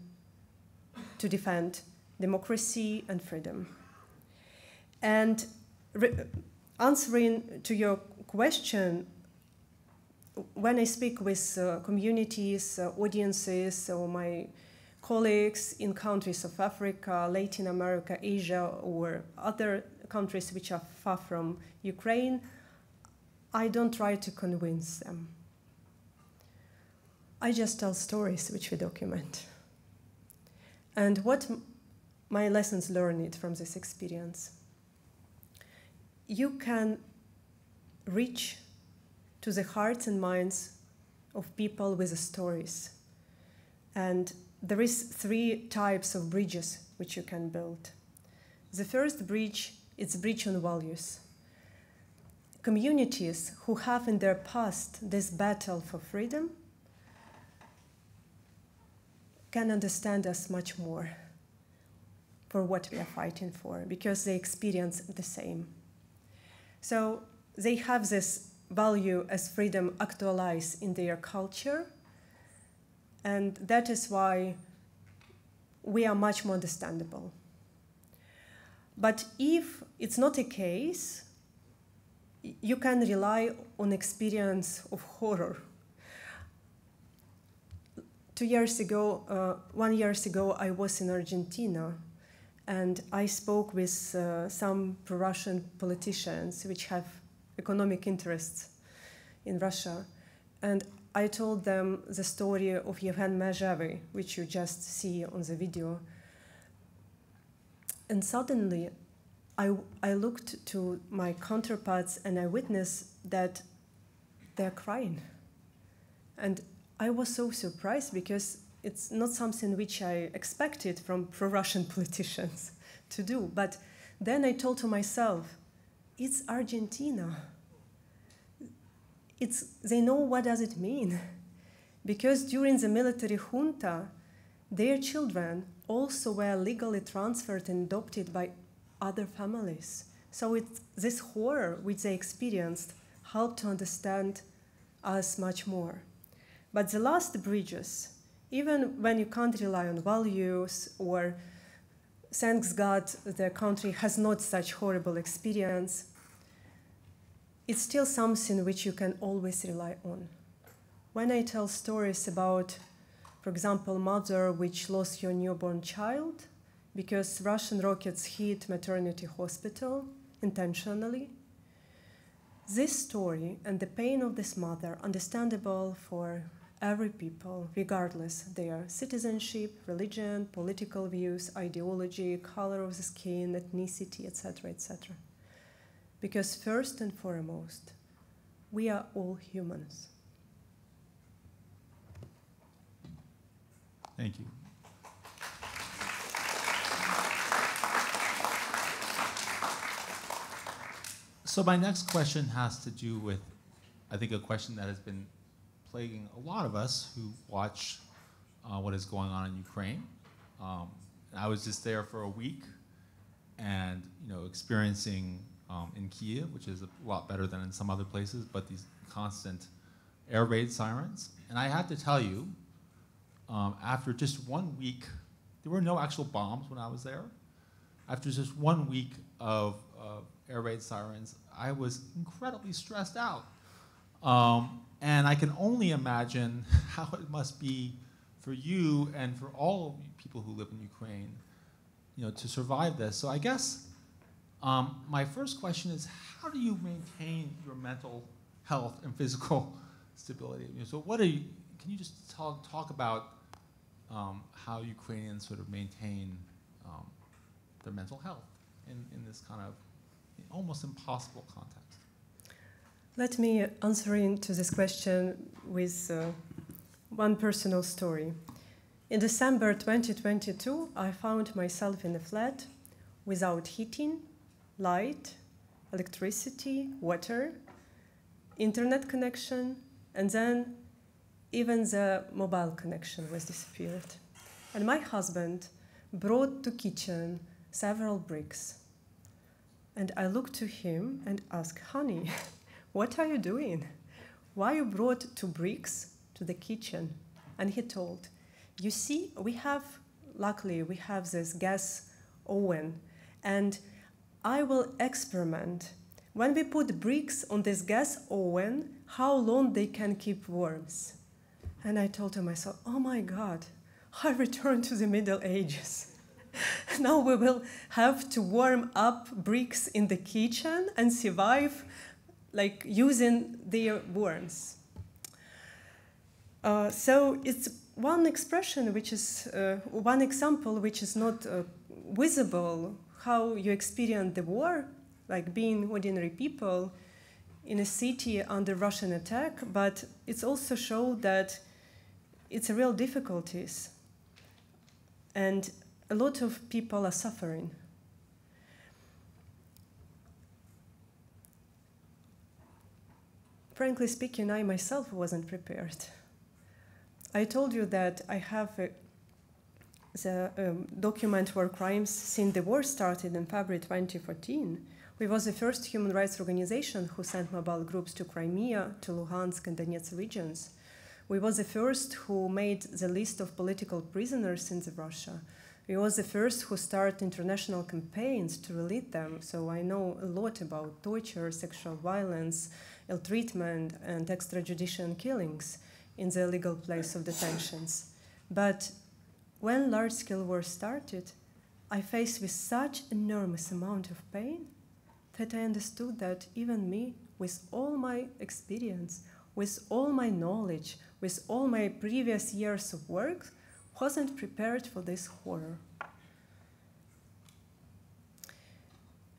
to defend democracy and freedom. And answering to your question, when I speak with uh, communities, uh, audiences, or my colleagues in countries of Africa, Latin America, Asia, or other countries which are far from Ukraine, I don't try to convince them. I just tell stories which we document. And what my lessons learned from this experience? You can reach to the hearts and minds of people with stories. And there is three types of bridges which you can build. The first bridge is bridge on values. Communities who have in their past this battle for freedom can understand us much more for what we are fighting for because they experience the same. So they have this value as freedom actualized in their culture, and that is why we are much more understandable. But if it's not a case, you can rely on experience of horror. Two years ago, uh, one years ago, I was in Argentina, and I spoke with uh, some pro-Russian politicians which have economic interests in Russia, and I told them the story of Yevhen Mezhevy, which you just see on the video. And suddenly, I, I looked to my counterparts and I witnessed that they're crying. And I was so surprised because it's not something which I expected from pro Russian (laughs) politicians to do. But then I told to myself, it's Argentina. It's, they know what does it mean. Because during the military junta, their children also were legally transferred and adopted by other families. So it's this horror which they experienced helped to understand us much more. But the last bridges, even when you can't rely on values or thanks God the country has not such horrible experience, it's still something which you can always rely on. When I tell stories about, for example, mother which lost her newborn child, because Russian rockets hit maternity hospital intentionally. This story and the pain of this mother understandable for every people, regardless their citizenship, religion, political views, ideology, color of the skin, ethnicity, etc., etc. Because first and foremost, we are all humans. Thank you. So my next question has to do with, I think, a question that has been plaguing a lot of us who watch uh, what is going on in Ukraine. Um, I was just there for a week, and you know, experiencing um, in Kiev, which is a lot better than in some other places, but these constant air raid sirens. And I have to tell you, um, after just one week, there were no actual bombs when I was there. After just one week of, of air raid sirens, I was incredibly stressed out. Um, and I can only imagine (laughs) how it must be for you and for all people who live in Ukraine, you know, to survive this. So I guess um, my first question is, how do you maintain your mental health and physical (laughs) stability? So what are you, can you just talk, talk about um, how Ukrainians sort of maintain um, their mental health in, in this kind of almost impossible context? Let me answer into this question with uh, one personal story. In December 2022, I found myself in a flat without heating, light, electricity, water, internet connection, and then even the mobile connection was disappeared. And my husband brought to kitchen several bricks and I looked to him and asked, Honey, (laughs) what are you doing? Why you brought two bricks to the kitchen? And he told, You see, we have, luckily, we have this gas oven, and I will experiment. When we put bricks on this gas oven, how long they can keep warmth. And I told to myself, Oh my God, (laughs) I returned to the Middle Ages. (laughs) now we will have to warm up bricks in the kitchen and survive like using their worms. Uh, so it's one expression which is uh, one example which is not uh, visible how you experience the war like being ordinary people in a city under russian attack but it's also showed that it's a real difficulties and a lot of people are suffering. Frankly speaking, I myself wasn't prepared. I told you that I have a the um, document war crimes since the war started in February 2014, we was the first human rights organization who sent mobile groups to Crimea, to Luhansk and Donetsk regions. We was the first who made the list of political prisoners in the Russia. We was the first who started international campaigns to release them, so I know a lot about torture, sexual violence, ill treatment, and extrajudicial killings in the illegal place of detentions. But when large-scale war started, I faced with such enormous amount of pain that I understood that even me, with all my experience, with all my knowledge, with all my previous years of work, wasn't prepared for this horror.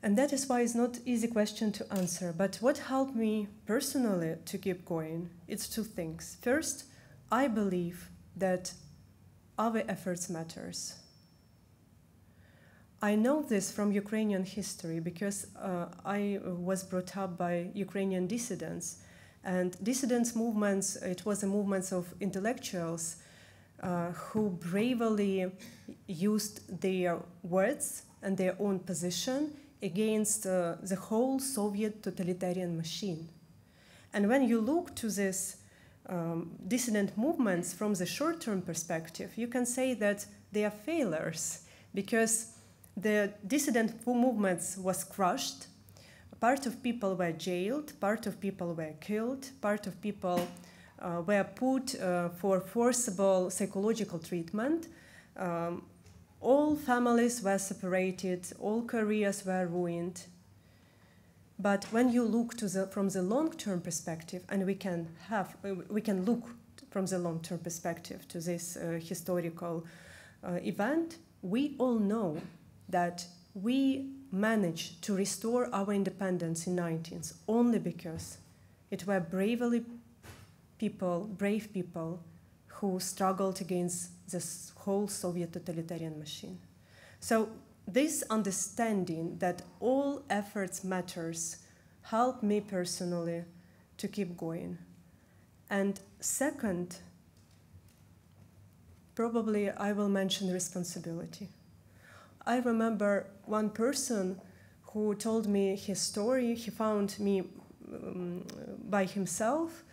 And that is why it's not easy question to answer. But what helped me personally to keep going? It's two things. First, I believe that our efforts matters. I know this from Ukrainian history because uh, I was brought up by Ukrainian dissidents. And dissidents movements, it was a movement of intellectuals uh, who bravely used their words and their own position against uh, the whole Soviet totalitarian machine. And when you look to these um, dissident movements from the short-term perspective, you can say that they are failures because the dissident movements was crushed. Part of people were jailed, part of people were killed, part of people uh, were put uh, for forcible psychological treatment. Um, all families were separated, all careers were ruined. But when you look to the, from the long-term perspective, and we can have, we can look from the long-term perspective to this uh, historical uh, event, we all know that we managed to restore our independence in 19th only because it were bravely people, brave people, who struggled against this whole Soviet totalitarian machine. So this understanding that all efforts matters helped me personally to keep going. And second, probably I will mention responsibility. I remember one person who told me his story. He found me um, by himself.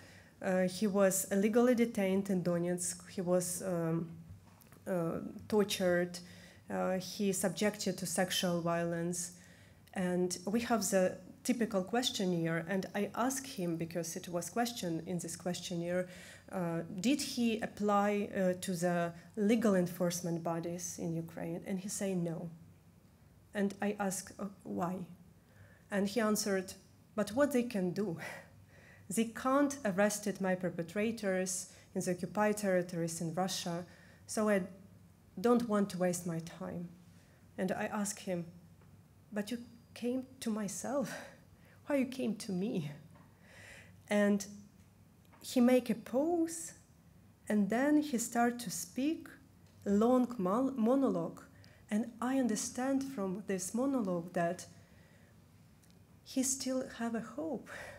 Uh, he was illegally detained in Donetsk. He was um, uh, tortured. Uh, he subjected to sexual violence. And we have the typical questionnaire, and I asked him, because it was questioned in this questionnaire, uh, did he apply uh, to the legal enforcement bodies in Ukraine? And he said no. And I asked uh, why. And he answered, but what they can do? (laughs) they can't arrest my perpetrators in the occupied territories in Russia, so I don't want to waste my time. And I asked him, but you came to myself. (laughs) Why you came to me? And he make a pause, and then he start to speak long monologue. And I understand from this monologue that he still have a hope. (laughs)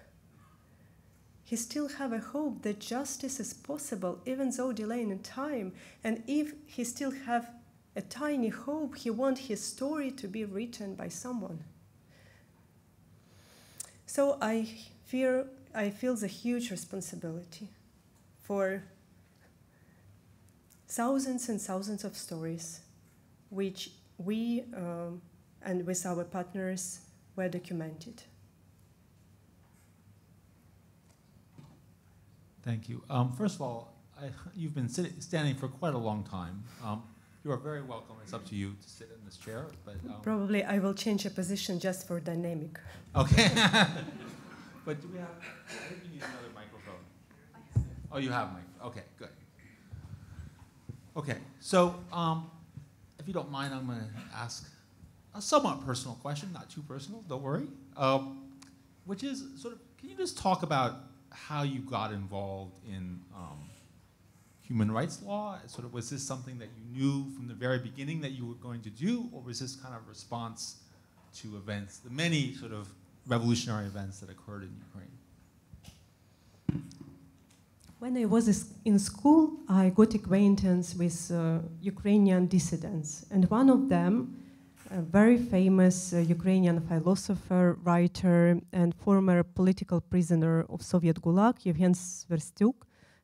He still have a hope that justice is possible, even though delayed in time. And if he still have a tiny hope, he want his story to be written by someone. So I fear I feel the huge responsibility for thousands and thousands of stories which we um, and with our partners were documented. Thank you. Um, first of all, I, you've been standing for quite a long time. Um, you are very welcome. It's up to you to sit in this chair. But um, Probably I will change a position just for dynamic. Okay. (laughs) But do we have, I think you need another microphone. Oh, you have a microphone. Okay, good. Okay, so um, if you don't mind, I'm going to ask a somewhat personal question, not too personal, don't worry, um, which is sort of, can you just talk about how you got involved in um, human rights law? Sort of, was this something that you knew from the very beginning that you were going to do, or was this kind of response to events, the many sort of revolutionary events that occurred in Ukraine? When I was in school, I got acquaintance with uh, Ukrainian dissidents, and one of them, a very famous uh, Ukrainian philosopher, writer, and former political prisoner of Soviet Gulag, Yevhen Sverstyuk,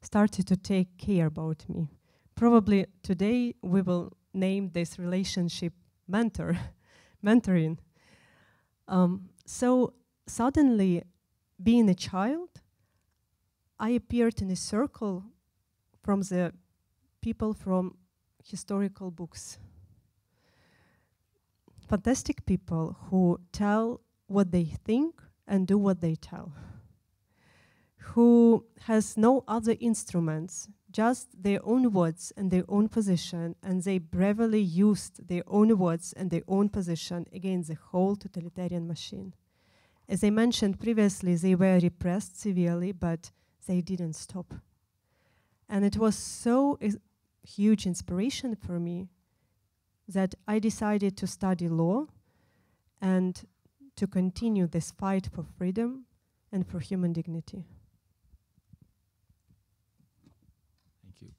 started to take care about me. Probably today we will name this relationship mentor, (laughs) mentoring. Um, so suddenly, being a child, I appeared in a circle from the people from historical books. Fantastic people who tell what they think and do what they tell. Who has no other instruments, just their own words and their own position, and they bravely used their own words and their own position against the whole totalitarian machine. As I mentioned previously, they were repressed severely, but they didn't stop. And it was so a huge inspiration for me that I decided to study law and to continue this fight for freedom and for human dignity. Thank you.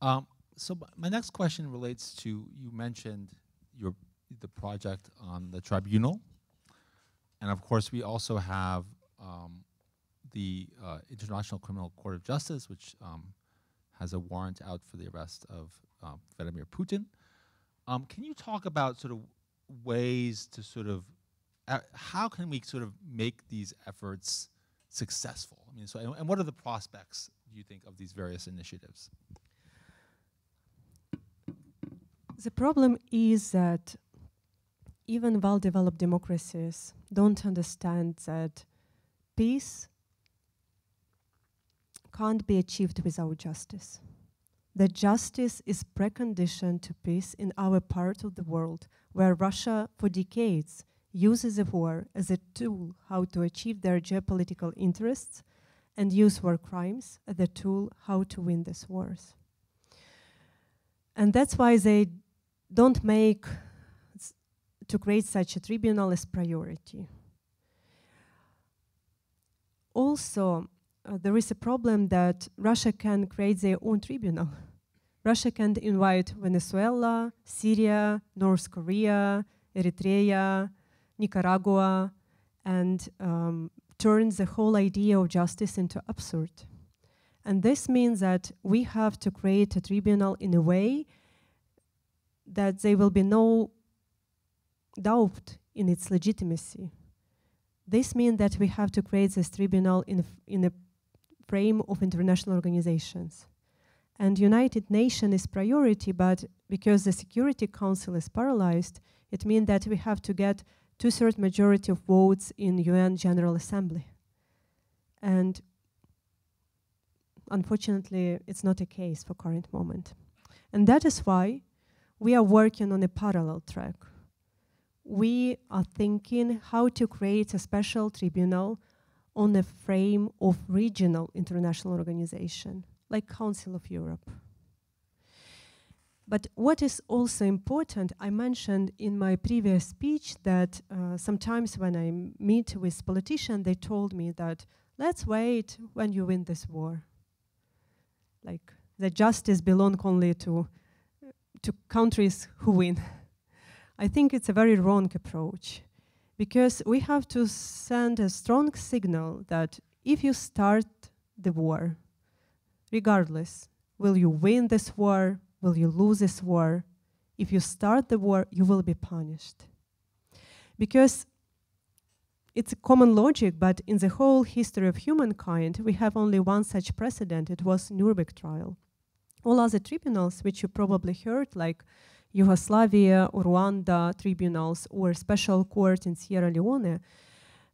Um, so my next question relates to you mentioned your the project on the tribunal, and of course we also have um, the uh, International Criminal Court of Justice, which um, has a warrant out for the arrest of um, Vladimir Putin. Um, can you talk about sort of ways to sort of uh, how can we sort of make these efforts successful? I mean, so and, and what are the prospects do you think of these various initiatives? The problem is that even well-developed democracies don't understand that peace can't be achieved without justice. That justice is precondition to peace in our part of the world, where Russia, for decades, uses the war as a tool how to achieve their geopolitical interests and use war crimes as a tool how to win these wars. And that's why they don't make to create such a tribunal as priority. Also, uh, there is a problem that Russia can create their own tribunal. Russia can invite Venezuela, Syria, North Korea, Eritrea, Nicaragua, and um, turn the whole idea of justice into absurd. And this means that we have to create a tribunal in a way that there will be no doubt in its legitimacy. This means that we have to create this tribunal in in a frame of international organizations. And United Nations is priority, but because the Security Council is paralyzed, it means that we have to get two-thirds majority of votes in UN General Assembly. And unfortunately, it's not a case for current moment. And that is why we are working on a parallel track. We are thinking how to create a special tribunal on a frame of regional international organization, like Council of Europe. But what is also important, I mentioned in my previous speech that uh, sometimes when I meet with politicians, they told me that let's wait when you win this war. Like the justice belongs only to, to countries who win. (laughs) I think it's a very wrong approach because we have to send a strong signal that if you start the war, regardless, will you win this war, will you lose this war, if you start the war, you will be punished. Because it's a common logic, but in the whole history of humankind, we have only one such precedent. It was Nuremberg trial. All other tribunals, which you probably heard, like Yugoslavia Rwanda tribunals or special court in Sierra Leone,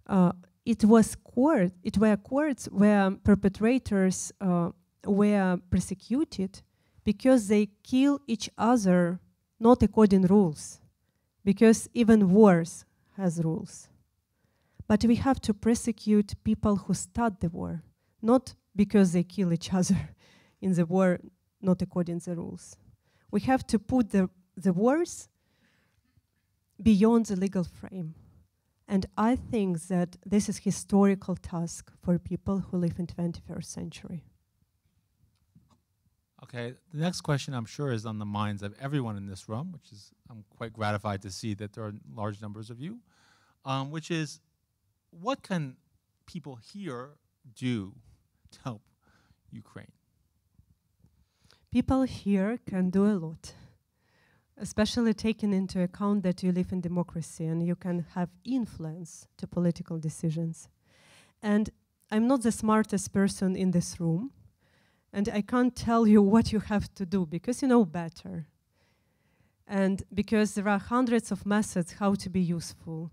uh, it was court, it were courts where perpetrators uh, were persecuted because they kill each other not according rules, because even wars has rules. But we have to prosecute people who start the war, not because they kill each other (laughs) in the war not according the rules. We have to put the the wars beyond the legal frame. And I think that this is historical task for people who live in 21st century. Okay, the next question I'm sure is on the minds of everyone in this room, which is I'm quite gratified to see that there are large numbers of you, um, which is what can people here do to help Ukraine? People here can do a lot, especially taking into account that you live in democracy and you can have influence to political decisions. And I'm not the smartest person in this room, and I can't tell you (laughs) what you have to do because you know better. And because there are hundreds of methods how to be useful.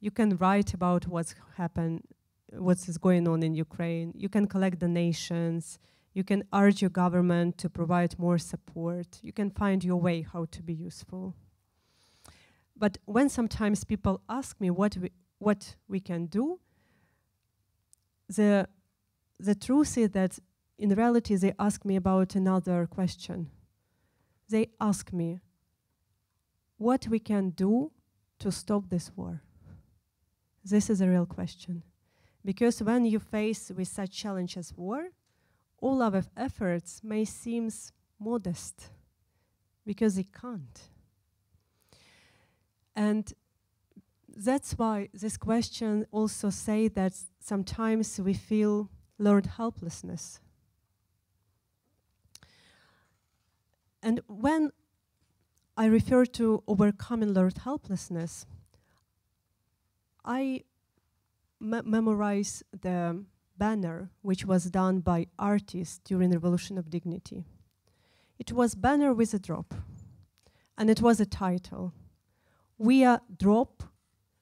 You can write about what's happened, what is going on in Ukraine. You can collect donations. You can urge your government to provide more support. You can find your way how to be useful. But when sometimes people ask me what we, what we can do, the, the truth is that in reality they ask me about another question. They ask me what we can do to stop this war. This is a real question. Because when you face with such challenge as war, all our efforts may seem modest because it can't. And that's why this question also say that sometimes we feel learned helplessness. And when I refer to overcoming learned helplessness, I me memorize the banner which was done by artists during the Revolution of Dignity. It was banner with a drop, and it was a title. We are drop,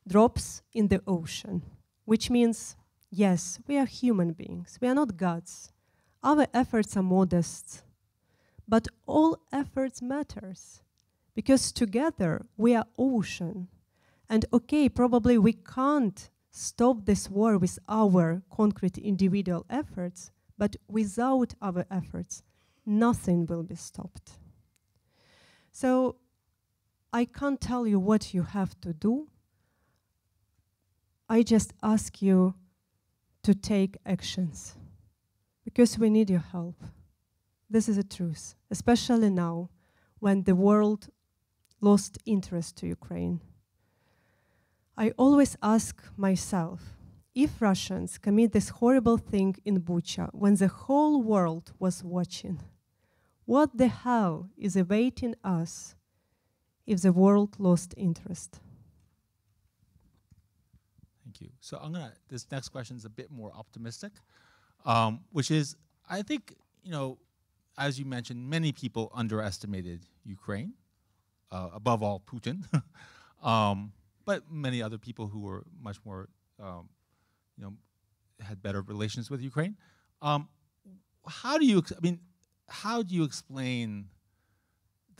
drops in the ocean, which means, yes, we are human beings. We are not gods. Our efforts are modest, but all efforts matters because together we are ocean. And okay, probably we can't stop this war with our concrete individual efforts, but without our efforts, nothing will be stopped. So I can't tell you what you have to do. I just ask you to take actions because we need your help. This is the truth, especially now when the world lost interest to Ukraine. I always ask myself if Russians commit this horrible thing in Bucha when the whole world was watching, what the hell is awaiting us if the world lost interest? Thank you. So I'm gonna. This next question is a bit more optimistic, um, which is I think you know, as you mentioned, many people underestimated Ukraine, uh, above all Putin, (laughs) um, but many other people who were much more, um, you know, had better relations with Ukraine. Um, how do you? I mean, how do you explain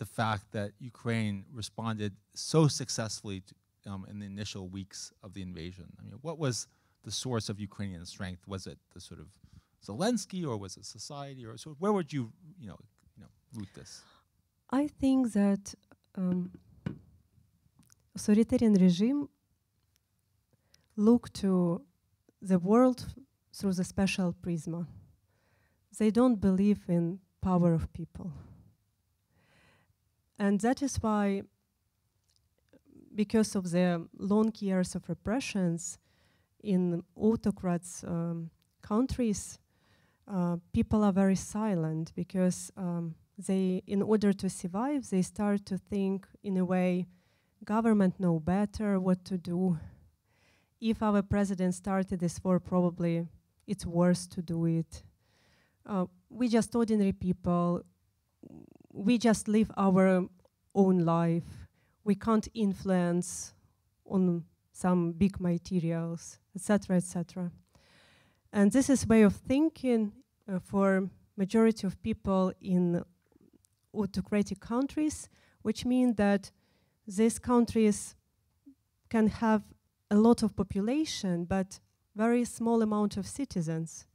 the fact that Ukraine responded so successfully to, um, in the initial weeks of the invasion? I mean, what was the source of Ukrainian strength? Was it the sort of Zelensky, or was it society, or so? Where would you, you know, you know, root this? I think that um, authoritarian regime look to the world through the special prism. They don't believe in power of people. And that is why, because of the long years of repressions in autocrats um, countries, uh, people are very silent because um, they, in order to survive, they start to think in a way, government know better what to do. If our president started this war, probably it's worse to do it. Uh, we just ordinary people, we just live our own life. We can't influence on some big materials, etc., etc. And this is way of thinking uh, for majority of people in autocratic countries, which mean that these countries can have a lot of population, but very small amount of citizens,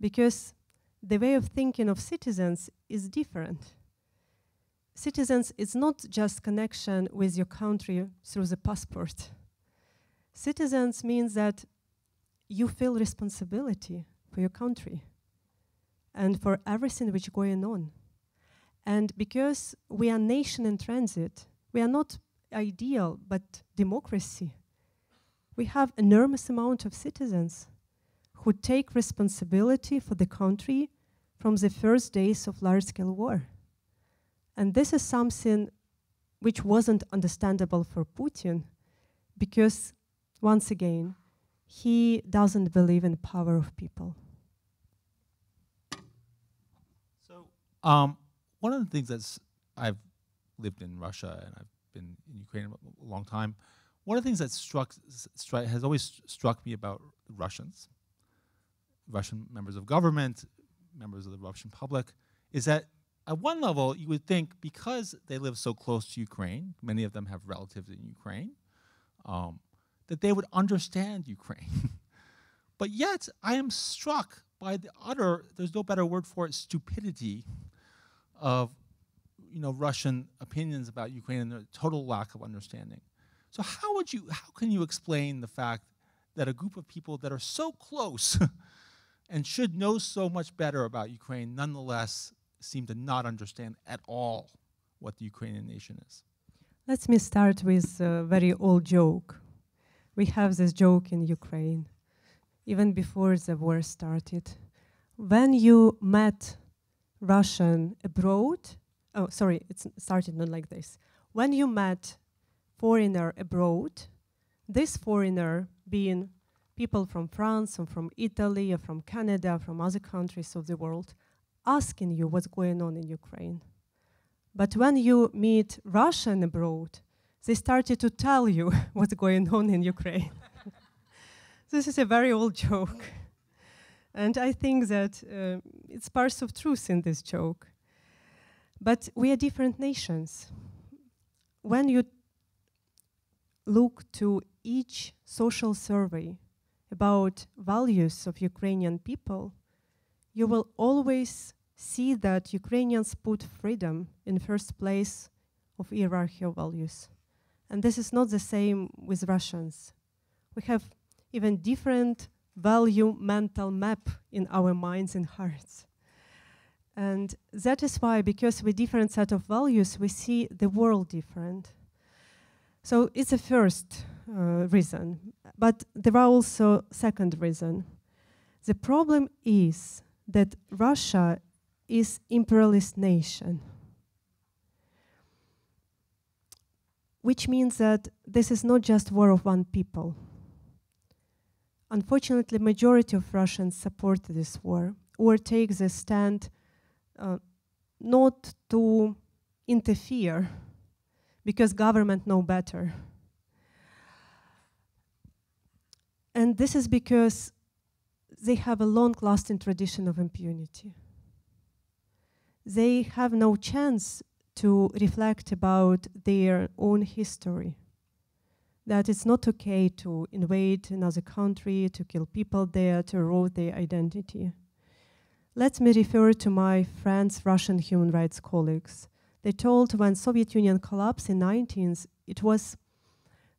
because the way of thinking of citizens is different. Citizens is not just connection with your country through the passport. Citizens means that you feel responsibility for your country. and for everything which is going on. And because we are nation in transit, we are not ideal, but democracy. We have enormous amount of citizens who take responsibility for the country from the first days of large-scale war. And this is something which wasn't understandable for Putin because, once again, he doesn't believe in power of people. So, um, one of the things that's I've lived in Russia and I've been in Ukraine a long time. One of the things that struck stri has always struck me about Russians, Russian members of government, members of the Russian public, is that at one level you would think because they live so close to Ukraine, many of them have relatives in Ukraine, um, that they would understand Ukraine. (laughs) but yet I am struck by the utter, there's no better word for it, stupidity of you know, Russian opinions about Ukraine and the total lack of understanding. So how would you, how can you explain the fact that a group of people that are so close (laughs) and should know so much better about Ukraine nonetheless seem to not understand at all what the Ukrainian nation is? Let me start with a very old joke. We have this joke in Ukraine, even before the war started. When you met Russian abroad, oh, sorry, it started not like this. When you met foreigner abroad, this foreigner being people from France or from Italy or from Canada, from other countries of the world, asking you what's going on in Ukraine. But when you meet Russian abroad, they started to tell you (laughs) what's going on in Ukraine. (laughs) this is a very old joke. And I think that uh, it's parts of truth in this joke. But we are different nations. When you look to each social survey about values of Ukrainian people, you will always see that Ukrainians put freedom in first place of hierarchy of values. And this is not the same with Russians. We have even different value mental map in our minds and hearts. And that is why, because with different set of values, we see the world different. So it's a first uh, reason. But there are also second reason. The problem is that Russia is imperialist nation. Which means that this is not just war of one people. Unfortunately, majority of Russians support this war or take the stand uh, not to interfere because government know better. And this is because they have a long-lasting tradition of impunity. They have no chance to reflect about their own history. That it's not okay to invade another country, to kill people there, to erode their identity. Let me refer to my friends, Russian human rights colleagues. They told when Soviet Union collapsed in 19th, it was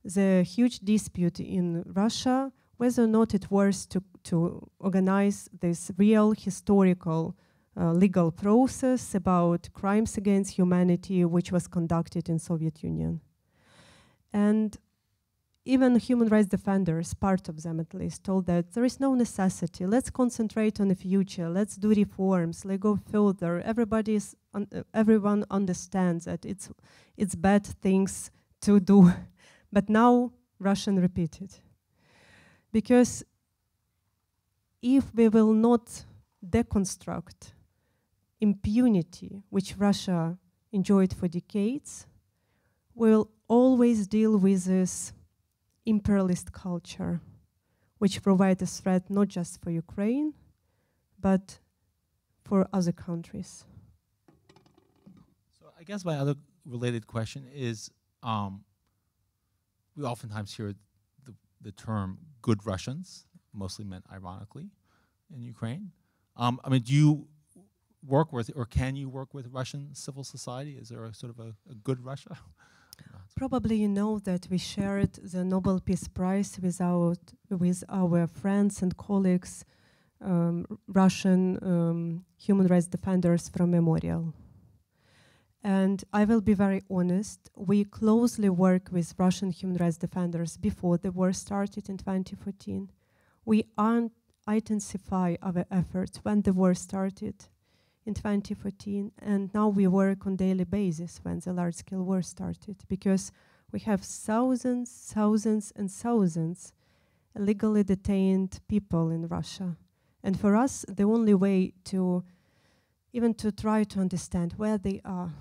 the huge dispute in Russia whether or not it was to, to organize this real historical uh, legal process about crimes against humanity which was conducted in Soviet Union. And even human rights defenders, part of them at least, told that there is no necessity. Let's concentrate on the future. Let's do reforms. Let's go further. Everybody's un everyone understands that it's it's bad things to do, (laughs) but now Russian repeated. Because if we will not deconstruct impunity, which Russia enjoyed for decades, we'll always deal with this imperialist culture, which provides a threat not just for Ukraine, but for other countries. So I guess my other related question is, um, we oftentimes hear the, the term good Russians, mostly meant ironically, in Ukraine. Um, I mean, do you work with, or can you work with Russian civil society? Is there a sort of a, a good Russia? (laughs) Probably you know that we shared the Nobel Peace Prize with our, with our friends and colleagues um, Russian um, human rights defenders from Memorial. And I will be very honest, we closely work with Russian human rights defenders before the war started in 2014. We intensify our efforts when the war started in 2014, and now we work on daily basis when the large-scale war started, because we have thousands, thousands, and thousands illegally detained people in Russia. And for us, the only way to even to try to understand where they are,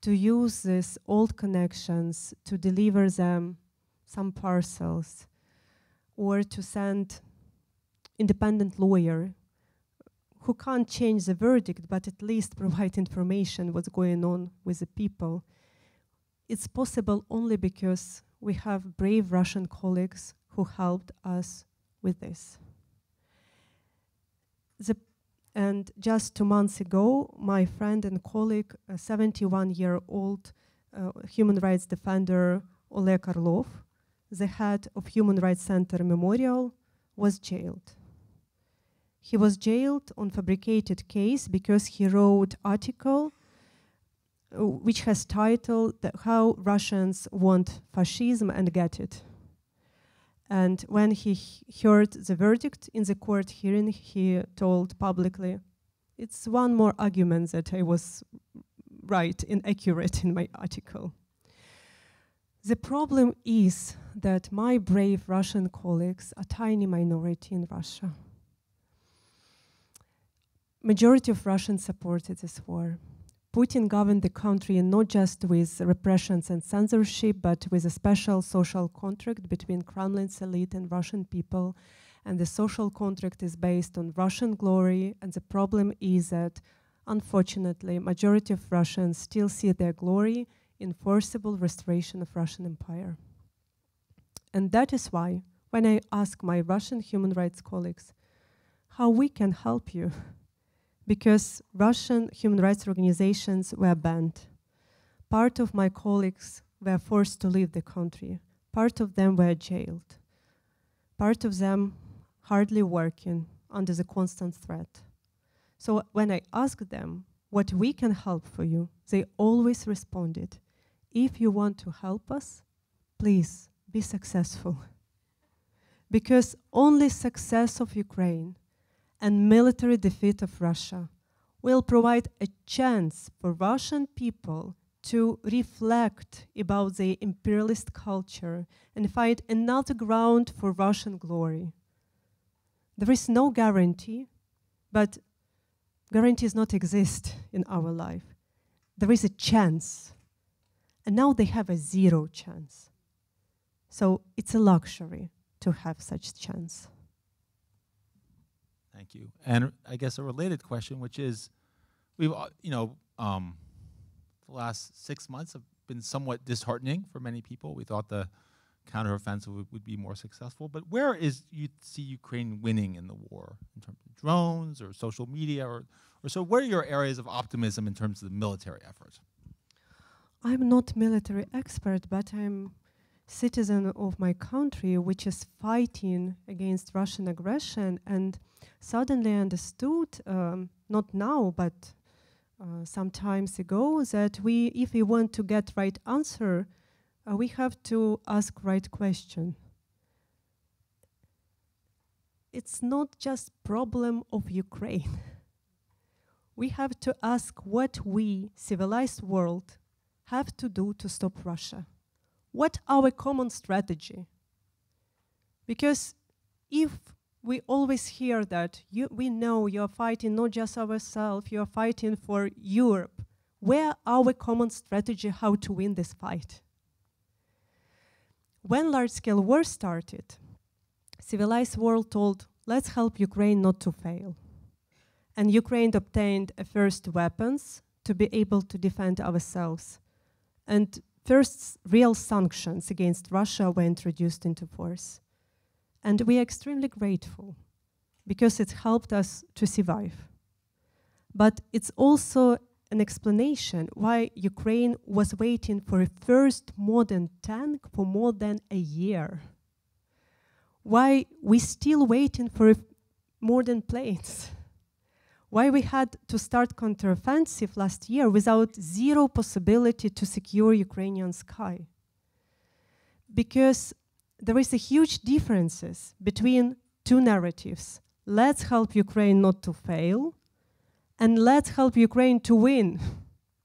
to use these old connections to deliver them some parcels, or to send independent lawyer who can't change the verdict, but at least provide information what's going on with the people. It's possible only because we have brave Russian colleagues who helped us with this. The and just two months ago, my friend and colleague, a 71-year-old uh, human rights defender, Oleg Orlov, the head of Human Rights Center Memorial, was jailed. He was jailed on fabricated case because he wrote article uh, which has titled How Russians Want Fascism and Get It. And when he heard the verdict in the court hearing, he told publicly, it's one more argument that I was right and accurate in my article. The problem is that my brave Russian colleagues are tiny minority in Russia. Majority of Russians supported this war. Putin governed the country not just with repressions and censorship, but with a special social contract between Kremlin's elite and Russian people. And the social contract is based on Russian glory. And the problem is that, unfortunately, majority of Russians still see their glory in forcible restoration of Russian empire. And that is why, when I ask my Russian human rights colleagues how we can help you, because Russian human rights organizations were banned. Part of my colleagues were forced to leave the country. Part of them were jailed. Part of them hardly working under the constant threat. So when I asked them what we can help for you, they always responded, if you want to help us, please be successful. (laughs) because only success of Ukraine and military defeat of Russia will provide a chance for Russian people to reflect about the imperialist culture and find another ground for Russian glory. There is no guarantee, but guarantees not exist in our life. There is a chance. And now they have a zero chance. So it's a luxury to have such chance. Thank you. And I guess a related question, which is, we've uh, you know, um, the last six months have been somewhat disheartening for many people. We thought the counteroffensive would, would be more successful, but where is you see Ukraine winning in the war in terms of drones or social media, or, or so? Where are your areas of optimism in terms of the military effort? I'm not military expert, but I'm citizen of my country, which is fighting against Russian aggression, and suddenly understood, um, not now, but uh, some times ago, that we, if we want to get right answer, uh, we have to ask right question. It's not just problem of Ukraine. (laughs) we have to ask what we, civilized world, have to do to stop Russia. What our common strategy? Because if we always hear that you, we know you're fighting not just ourselves, you're fighting for Europe. Where our common strategy how to win this fight? When large-scale war started, civilized world told, let's help Ukraine not to fail. And Ukraine obtained first weapons to be able to defend ourselves. And first real sanctions against Russia were introduced into force. And we are extremely grateful because it helped us to survive. But it's also an explanation why Ukraine was waiting for a first modern tank for more than a year. Why we're still waiting for modern planes. Why we had to start counteroffensive last year without zero possibility to secure Ukrainian sky. Because there is a huge differences between two narratives. Let's help Ukraine not to fail, and let's help Ukraine to win.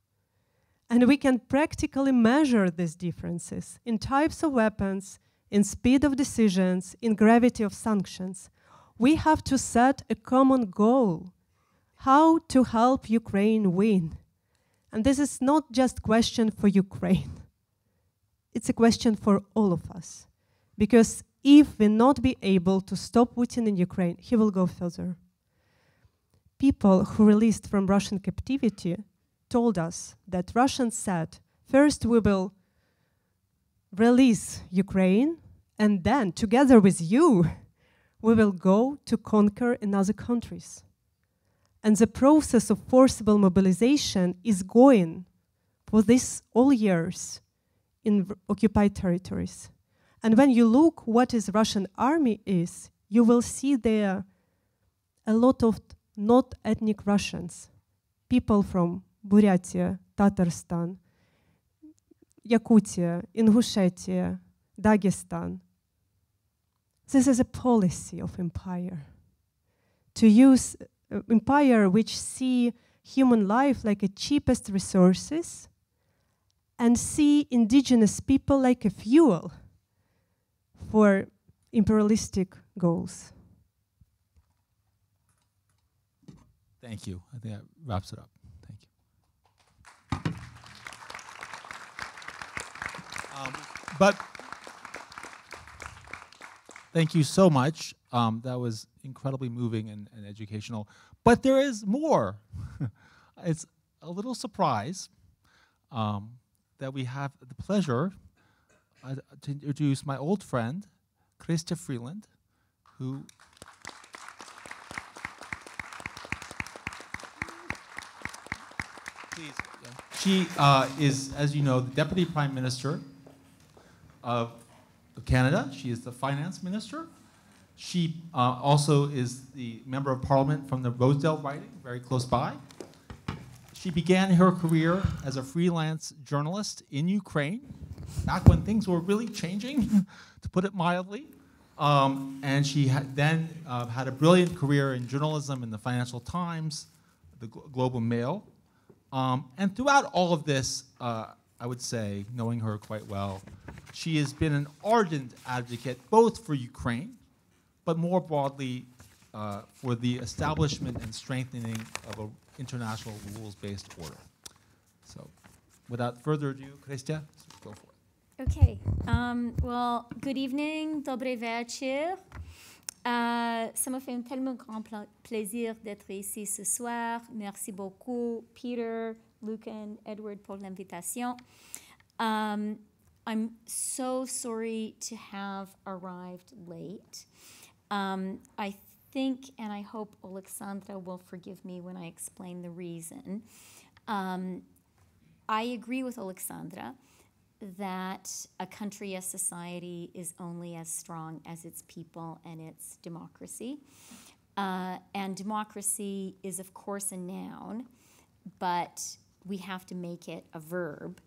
(laughs) and we can practically measure these differences in types of weapons, in speed of decisions, in gravity of sanctions. We have to set a common goal, how to help Ukraine win. And this is not just question for Ukraine. It's a question for all of us. Because if we not be able to stop Putin in Ukraine, he will go further. People who released from Russian captivity told us that Russians said, first we will release Ukraine, and then together with you, we will go to conquer in other countries. And the process of forcible mobilization is going for this all years in occupied territories. And when you look what is Russian army is, you will see there a lot of not ethnic Russians, people from Buryatia, Tatarstan, Yakutia, Ingushetia, Dagestan. This is a policy of empire. To use empire which see human life like a cheapest resources and see indigenous people like a fuel for imperialistic goals. Thank you. I think that wraps it up. Thank you. Um, but thank you so much. Um, that was incredibly moving and, and educational. But there is more. (laughs) it's a little surprise um, that we have the pleasure uh, to introduce my old friend, Chrystia Freeland, who please. She uh, is, as you know, the Deputy Prime Minister of Canada. She is the Finance Minister. She uh, also is the Member of Parliament from the Rosedale riding, very close by. She began her career as a freelance journalist in Ukraine, back when things were really changing, (laughs) to put it mildly. Um, and she then uh, had a brilliant career in journalism in the Financial Times, the Globe and Mail. Um, and throughout all of this, uh, I would say, knowing her quite well, she has been an ardent advocate both for Ukraine, but more broadly uh, for the establishment and strengthening of an international rules-based order. So without further ado, Chrystia, go for it. Okay. Um, well, good evening, dobre večer. Uh, ça me fait un tellement grand plaisir d'être ici ce soir. Merci beaucoup, Peter, Luke, and Edward, pour l'invitation. Um, I'm so sorry to have arrived late. Um, I think and I hope Alexandra will forgive me when I explain the reason. Um, I agree with Alexandra that a country, a society, is only as strong as its people and its democracy. Uh, and democracy is, of course, a noun, but we have to make it a verb.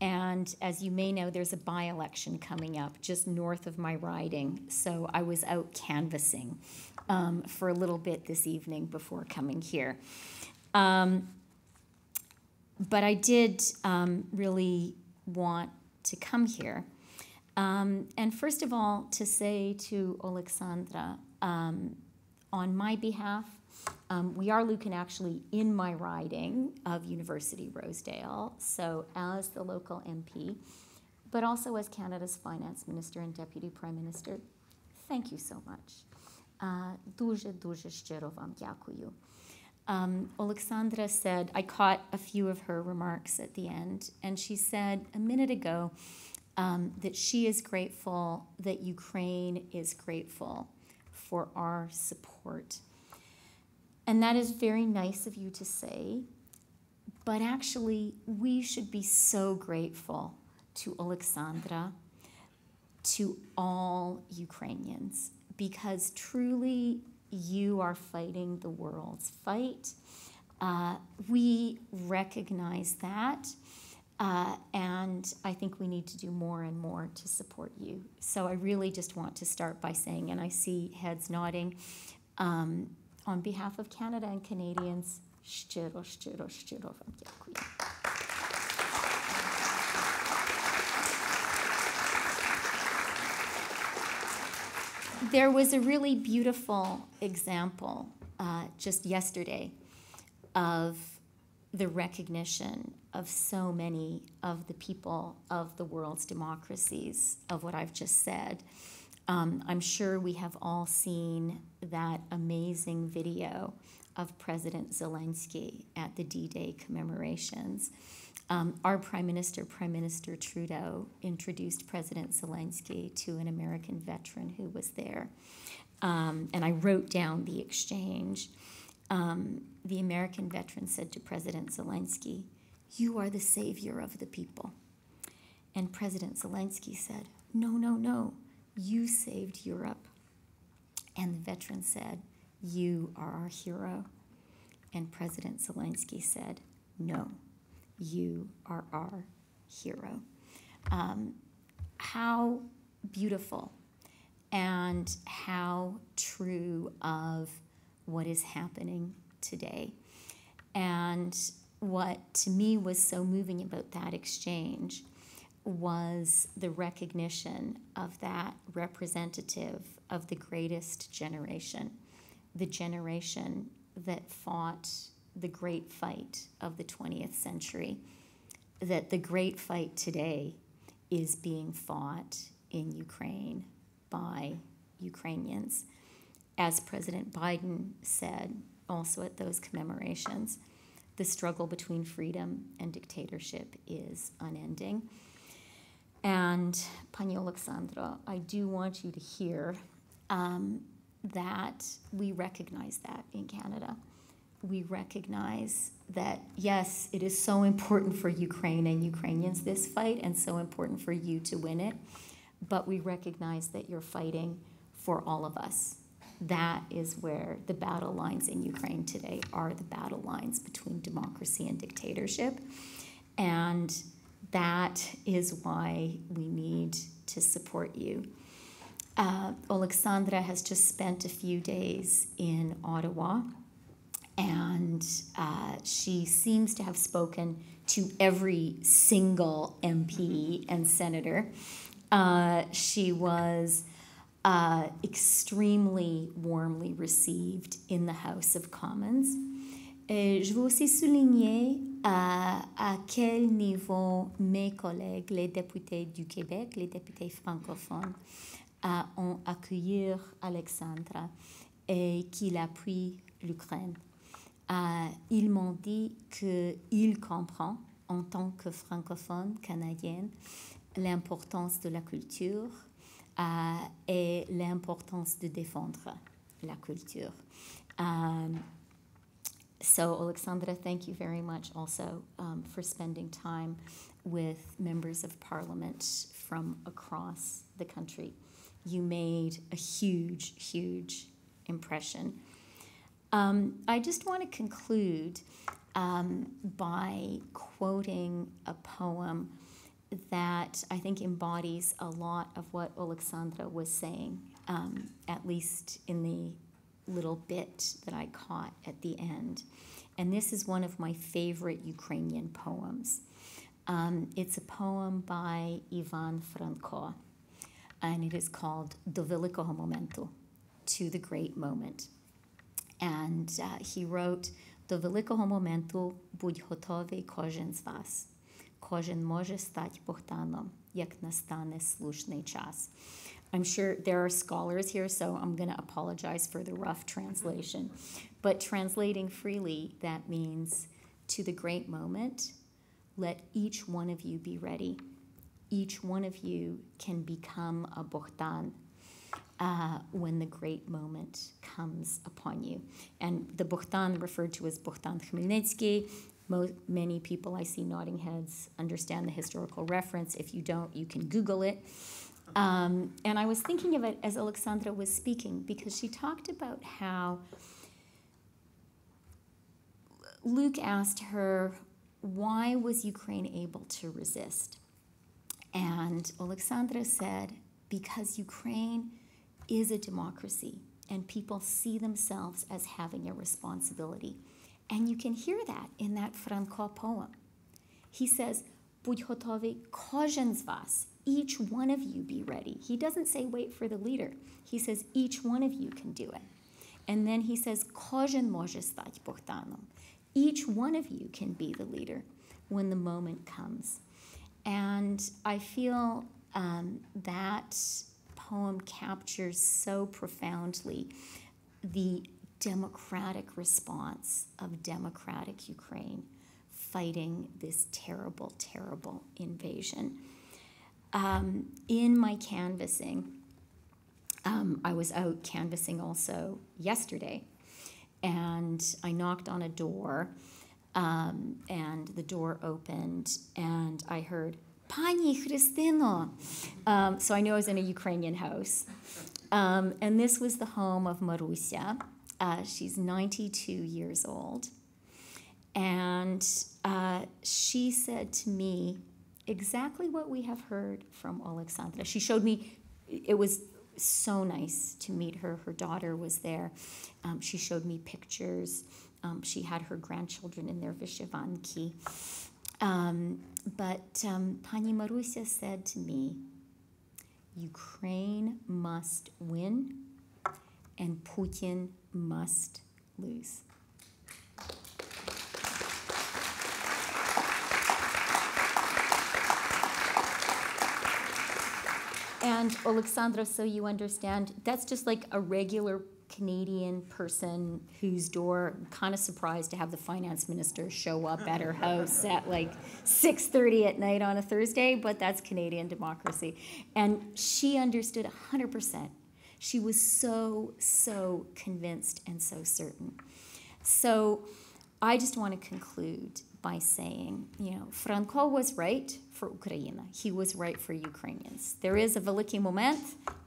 And as you may know, there's a by election coming up just north of my riding. So I was out canvassing um, for a little bit this evening before coming here. Um, but I did um, really want to come here. Um, and first of all, to say to Alexandra, um, on my behalf, um, we are Lucan actually in my riding of University Rosedale, so as the local MP, but also as Canada's Finance Minister and Deputy Prime Minister. Thank you so much. Дуже, дуже щиро вам дякую. Um, Alexandra said, I caught a few of her remarks at the end, and she said a minute ago um, that she is grateful that Ukraine is grateful for our support. And that is very nice of you to say, but actually, we should be so grateful to Alexandra, to all Ukrainians, because truly you are fighting the world's fight. Uh, we recognize that. Uh, and I think we need to do more and more to support you. So I really just want to start by saying, and I see heads nodding, um, on behalf of Canada and Canadians. There was a really beautiful example uh, just yesterday of the recognition of so many of the people of the world's democracies of what I've just said. Um, I'm sure we have all seen that amazing video of President Zelensky at the D Day commemorations. Um, our Prime Minister, Prime Minister Trudeau, introduced President Zelensky to an American veteran who was there. Um, and I wrote down the exchange. Um, the American veteran said to President Zelensky, You are the savior of the people. And President Zelensky said, No, no, no, you saved Europe. And the veteran said, You are our hero. And President Zelensky said, No, you are our hero. Um, how beautiful and how true of what is happening today. And what to me was so moving about that exchange was the recognition of that representative of the greatest generation, the generation that fought the great fight of the 20th century, that the great fight today is being fought in Ukraine by Ukrainians. As President Biden said also at those commemorations, the struggle between freedom and dictatorship is unending. And Pani Alexandra, I do want you to hear um, that we recognize that in Canada. We recognize that, yes, it is so important for Ukraine and Ukrainians, this fight, and so important for you to win it. But we recognize that you're fighting for all of us. That is where the battle lines in Ukraine today are the battle lines between democracy and dictatorship. And that is why we need to support you. Uh, Alexandra has just spent a few days in Ottawa, and uh, she seems to have spoken to every single MP and senator. Uh, she was uh, extremely warmly received in the House of Commons. Je veux aussi souligner à, à quel niveau mes collègues, les députés du Québec, les députés francophones, euh, ont accueilli Alexandra et qu'il appuie l'Ukraine. Euh, ils m'ont dit qu'il comprend, en tant que francophone canadienne, l'importance de la culture euh, et l'importance de défendre la culture. So, Alexandra, thank you very much also um, for spending time with members of parliament from across the country. You made a huge, huge impression. Um, I just want to conclude um, by quoting a poem that I think embodies a lot of what Alexandra was saying, um, at least in the little bit that I caught at the end. And this is one of my favorite Ukrainian poems. Um, it's a poem by Ivan Franko, and it is called Do Великого моменту, To the Great Moment. And uh, he wrote, До великого моменту будь готовий кожен з вас. Кожен може стати Богданом, як настане слушний час. I'm sure there are scholars here, so I'm going to apologize for the rough translation. But translating freely, that means to the great moment, let each one of you be ready. Each one of you can become a Bogdan uh, when the great moment comes upon you. And the Bogdan referred to as Bogdan Khmelnytsky. Most, many people I see nodding heads understand the historical reference. If you don't, you can Google it. Um, and I was thinking of it as Alexandra was speaking because she talked about how Luke asked her, Why was Ukraine able to resist? And Alexandra said, Because Ukraine is a democracy and people see themselves as having a responsibility. And you can hear that in that Franko poem. He says, Будь готові кожен з вас each one of you be ready. He doesn't say wait for the leader. He says each one of you can do it. And then he says кожен може стати Богданом. Each one of you can be the leader when the moment comes. And I feel um, that poem captures so profoundly the democratic response of democratic Ukraine fighting this terrible, terrible invasion. Um, in my canvassing, um, I was out canvassing also yesterday, and I knocked on a door, um, and the door opened, and I heard, Pani Christino. Um, so I knew I was in a Ukrainian house. Um, and this was the home of Marusia. Uh, she's 92 years old. And uh, she said to me exactly what we have heard from Alexandra. She showed me, it was so nice to meet her. Her daughter was there. Um, she showed me pictures. Um, she had her grandchildren in their Vishivanki. Um, but um, Pani Marusia said to me, Ukraine must win and Putin must lose. And Alexandra, so you understand, that's just like a regular Canadian person whose door kind of surprised to have the finance minister show up at her house at like 6:30 at night on a Thursday, but that's Canadian democracy. And she understood 100%. She was so so convinced and so certain. So I just want to conclude by saying, you know, Franko was right for Ukraine. He was right for Ukrainians. There is a veliki moment,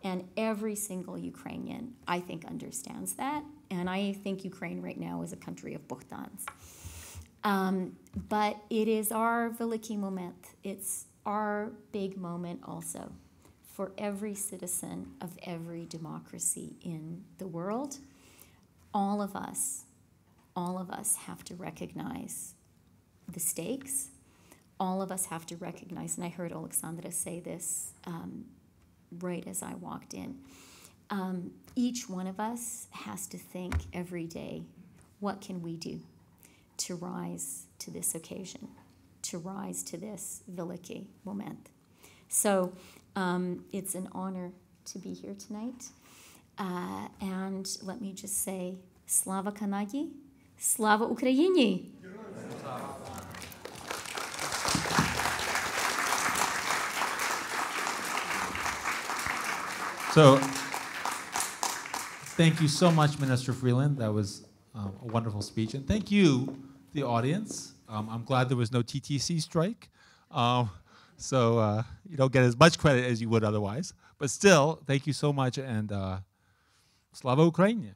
and every single Ukrainian, I think, understands that. And I think Ukraine right now is a country of Bogdans. Um, but it is our veliki moment. It's our big moment also for every citizen of every democracy in the world. All of us, all of us have to recognize the stakes. All of us have to recognize, and I heard Alexandra say this um, right as I walked in. Um, each one of us has to think every day what can we do to rise to this occasion, to rise to this veliki moment. So um, it's an honor to be here tonight. Uh, and let me just say, Slava Kanagi, Slava Ukraini! So, thank you so much, Minister Freeland. That was um, a wonderful speech. And thank you, the audience. Um, I'm glad there was no TTC strike. Um, so uh, you don't get as much credit as you would otherwise. But still, thank you so much, and uh, Slava Ukraini.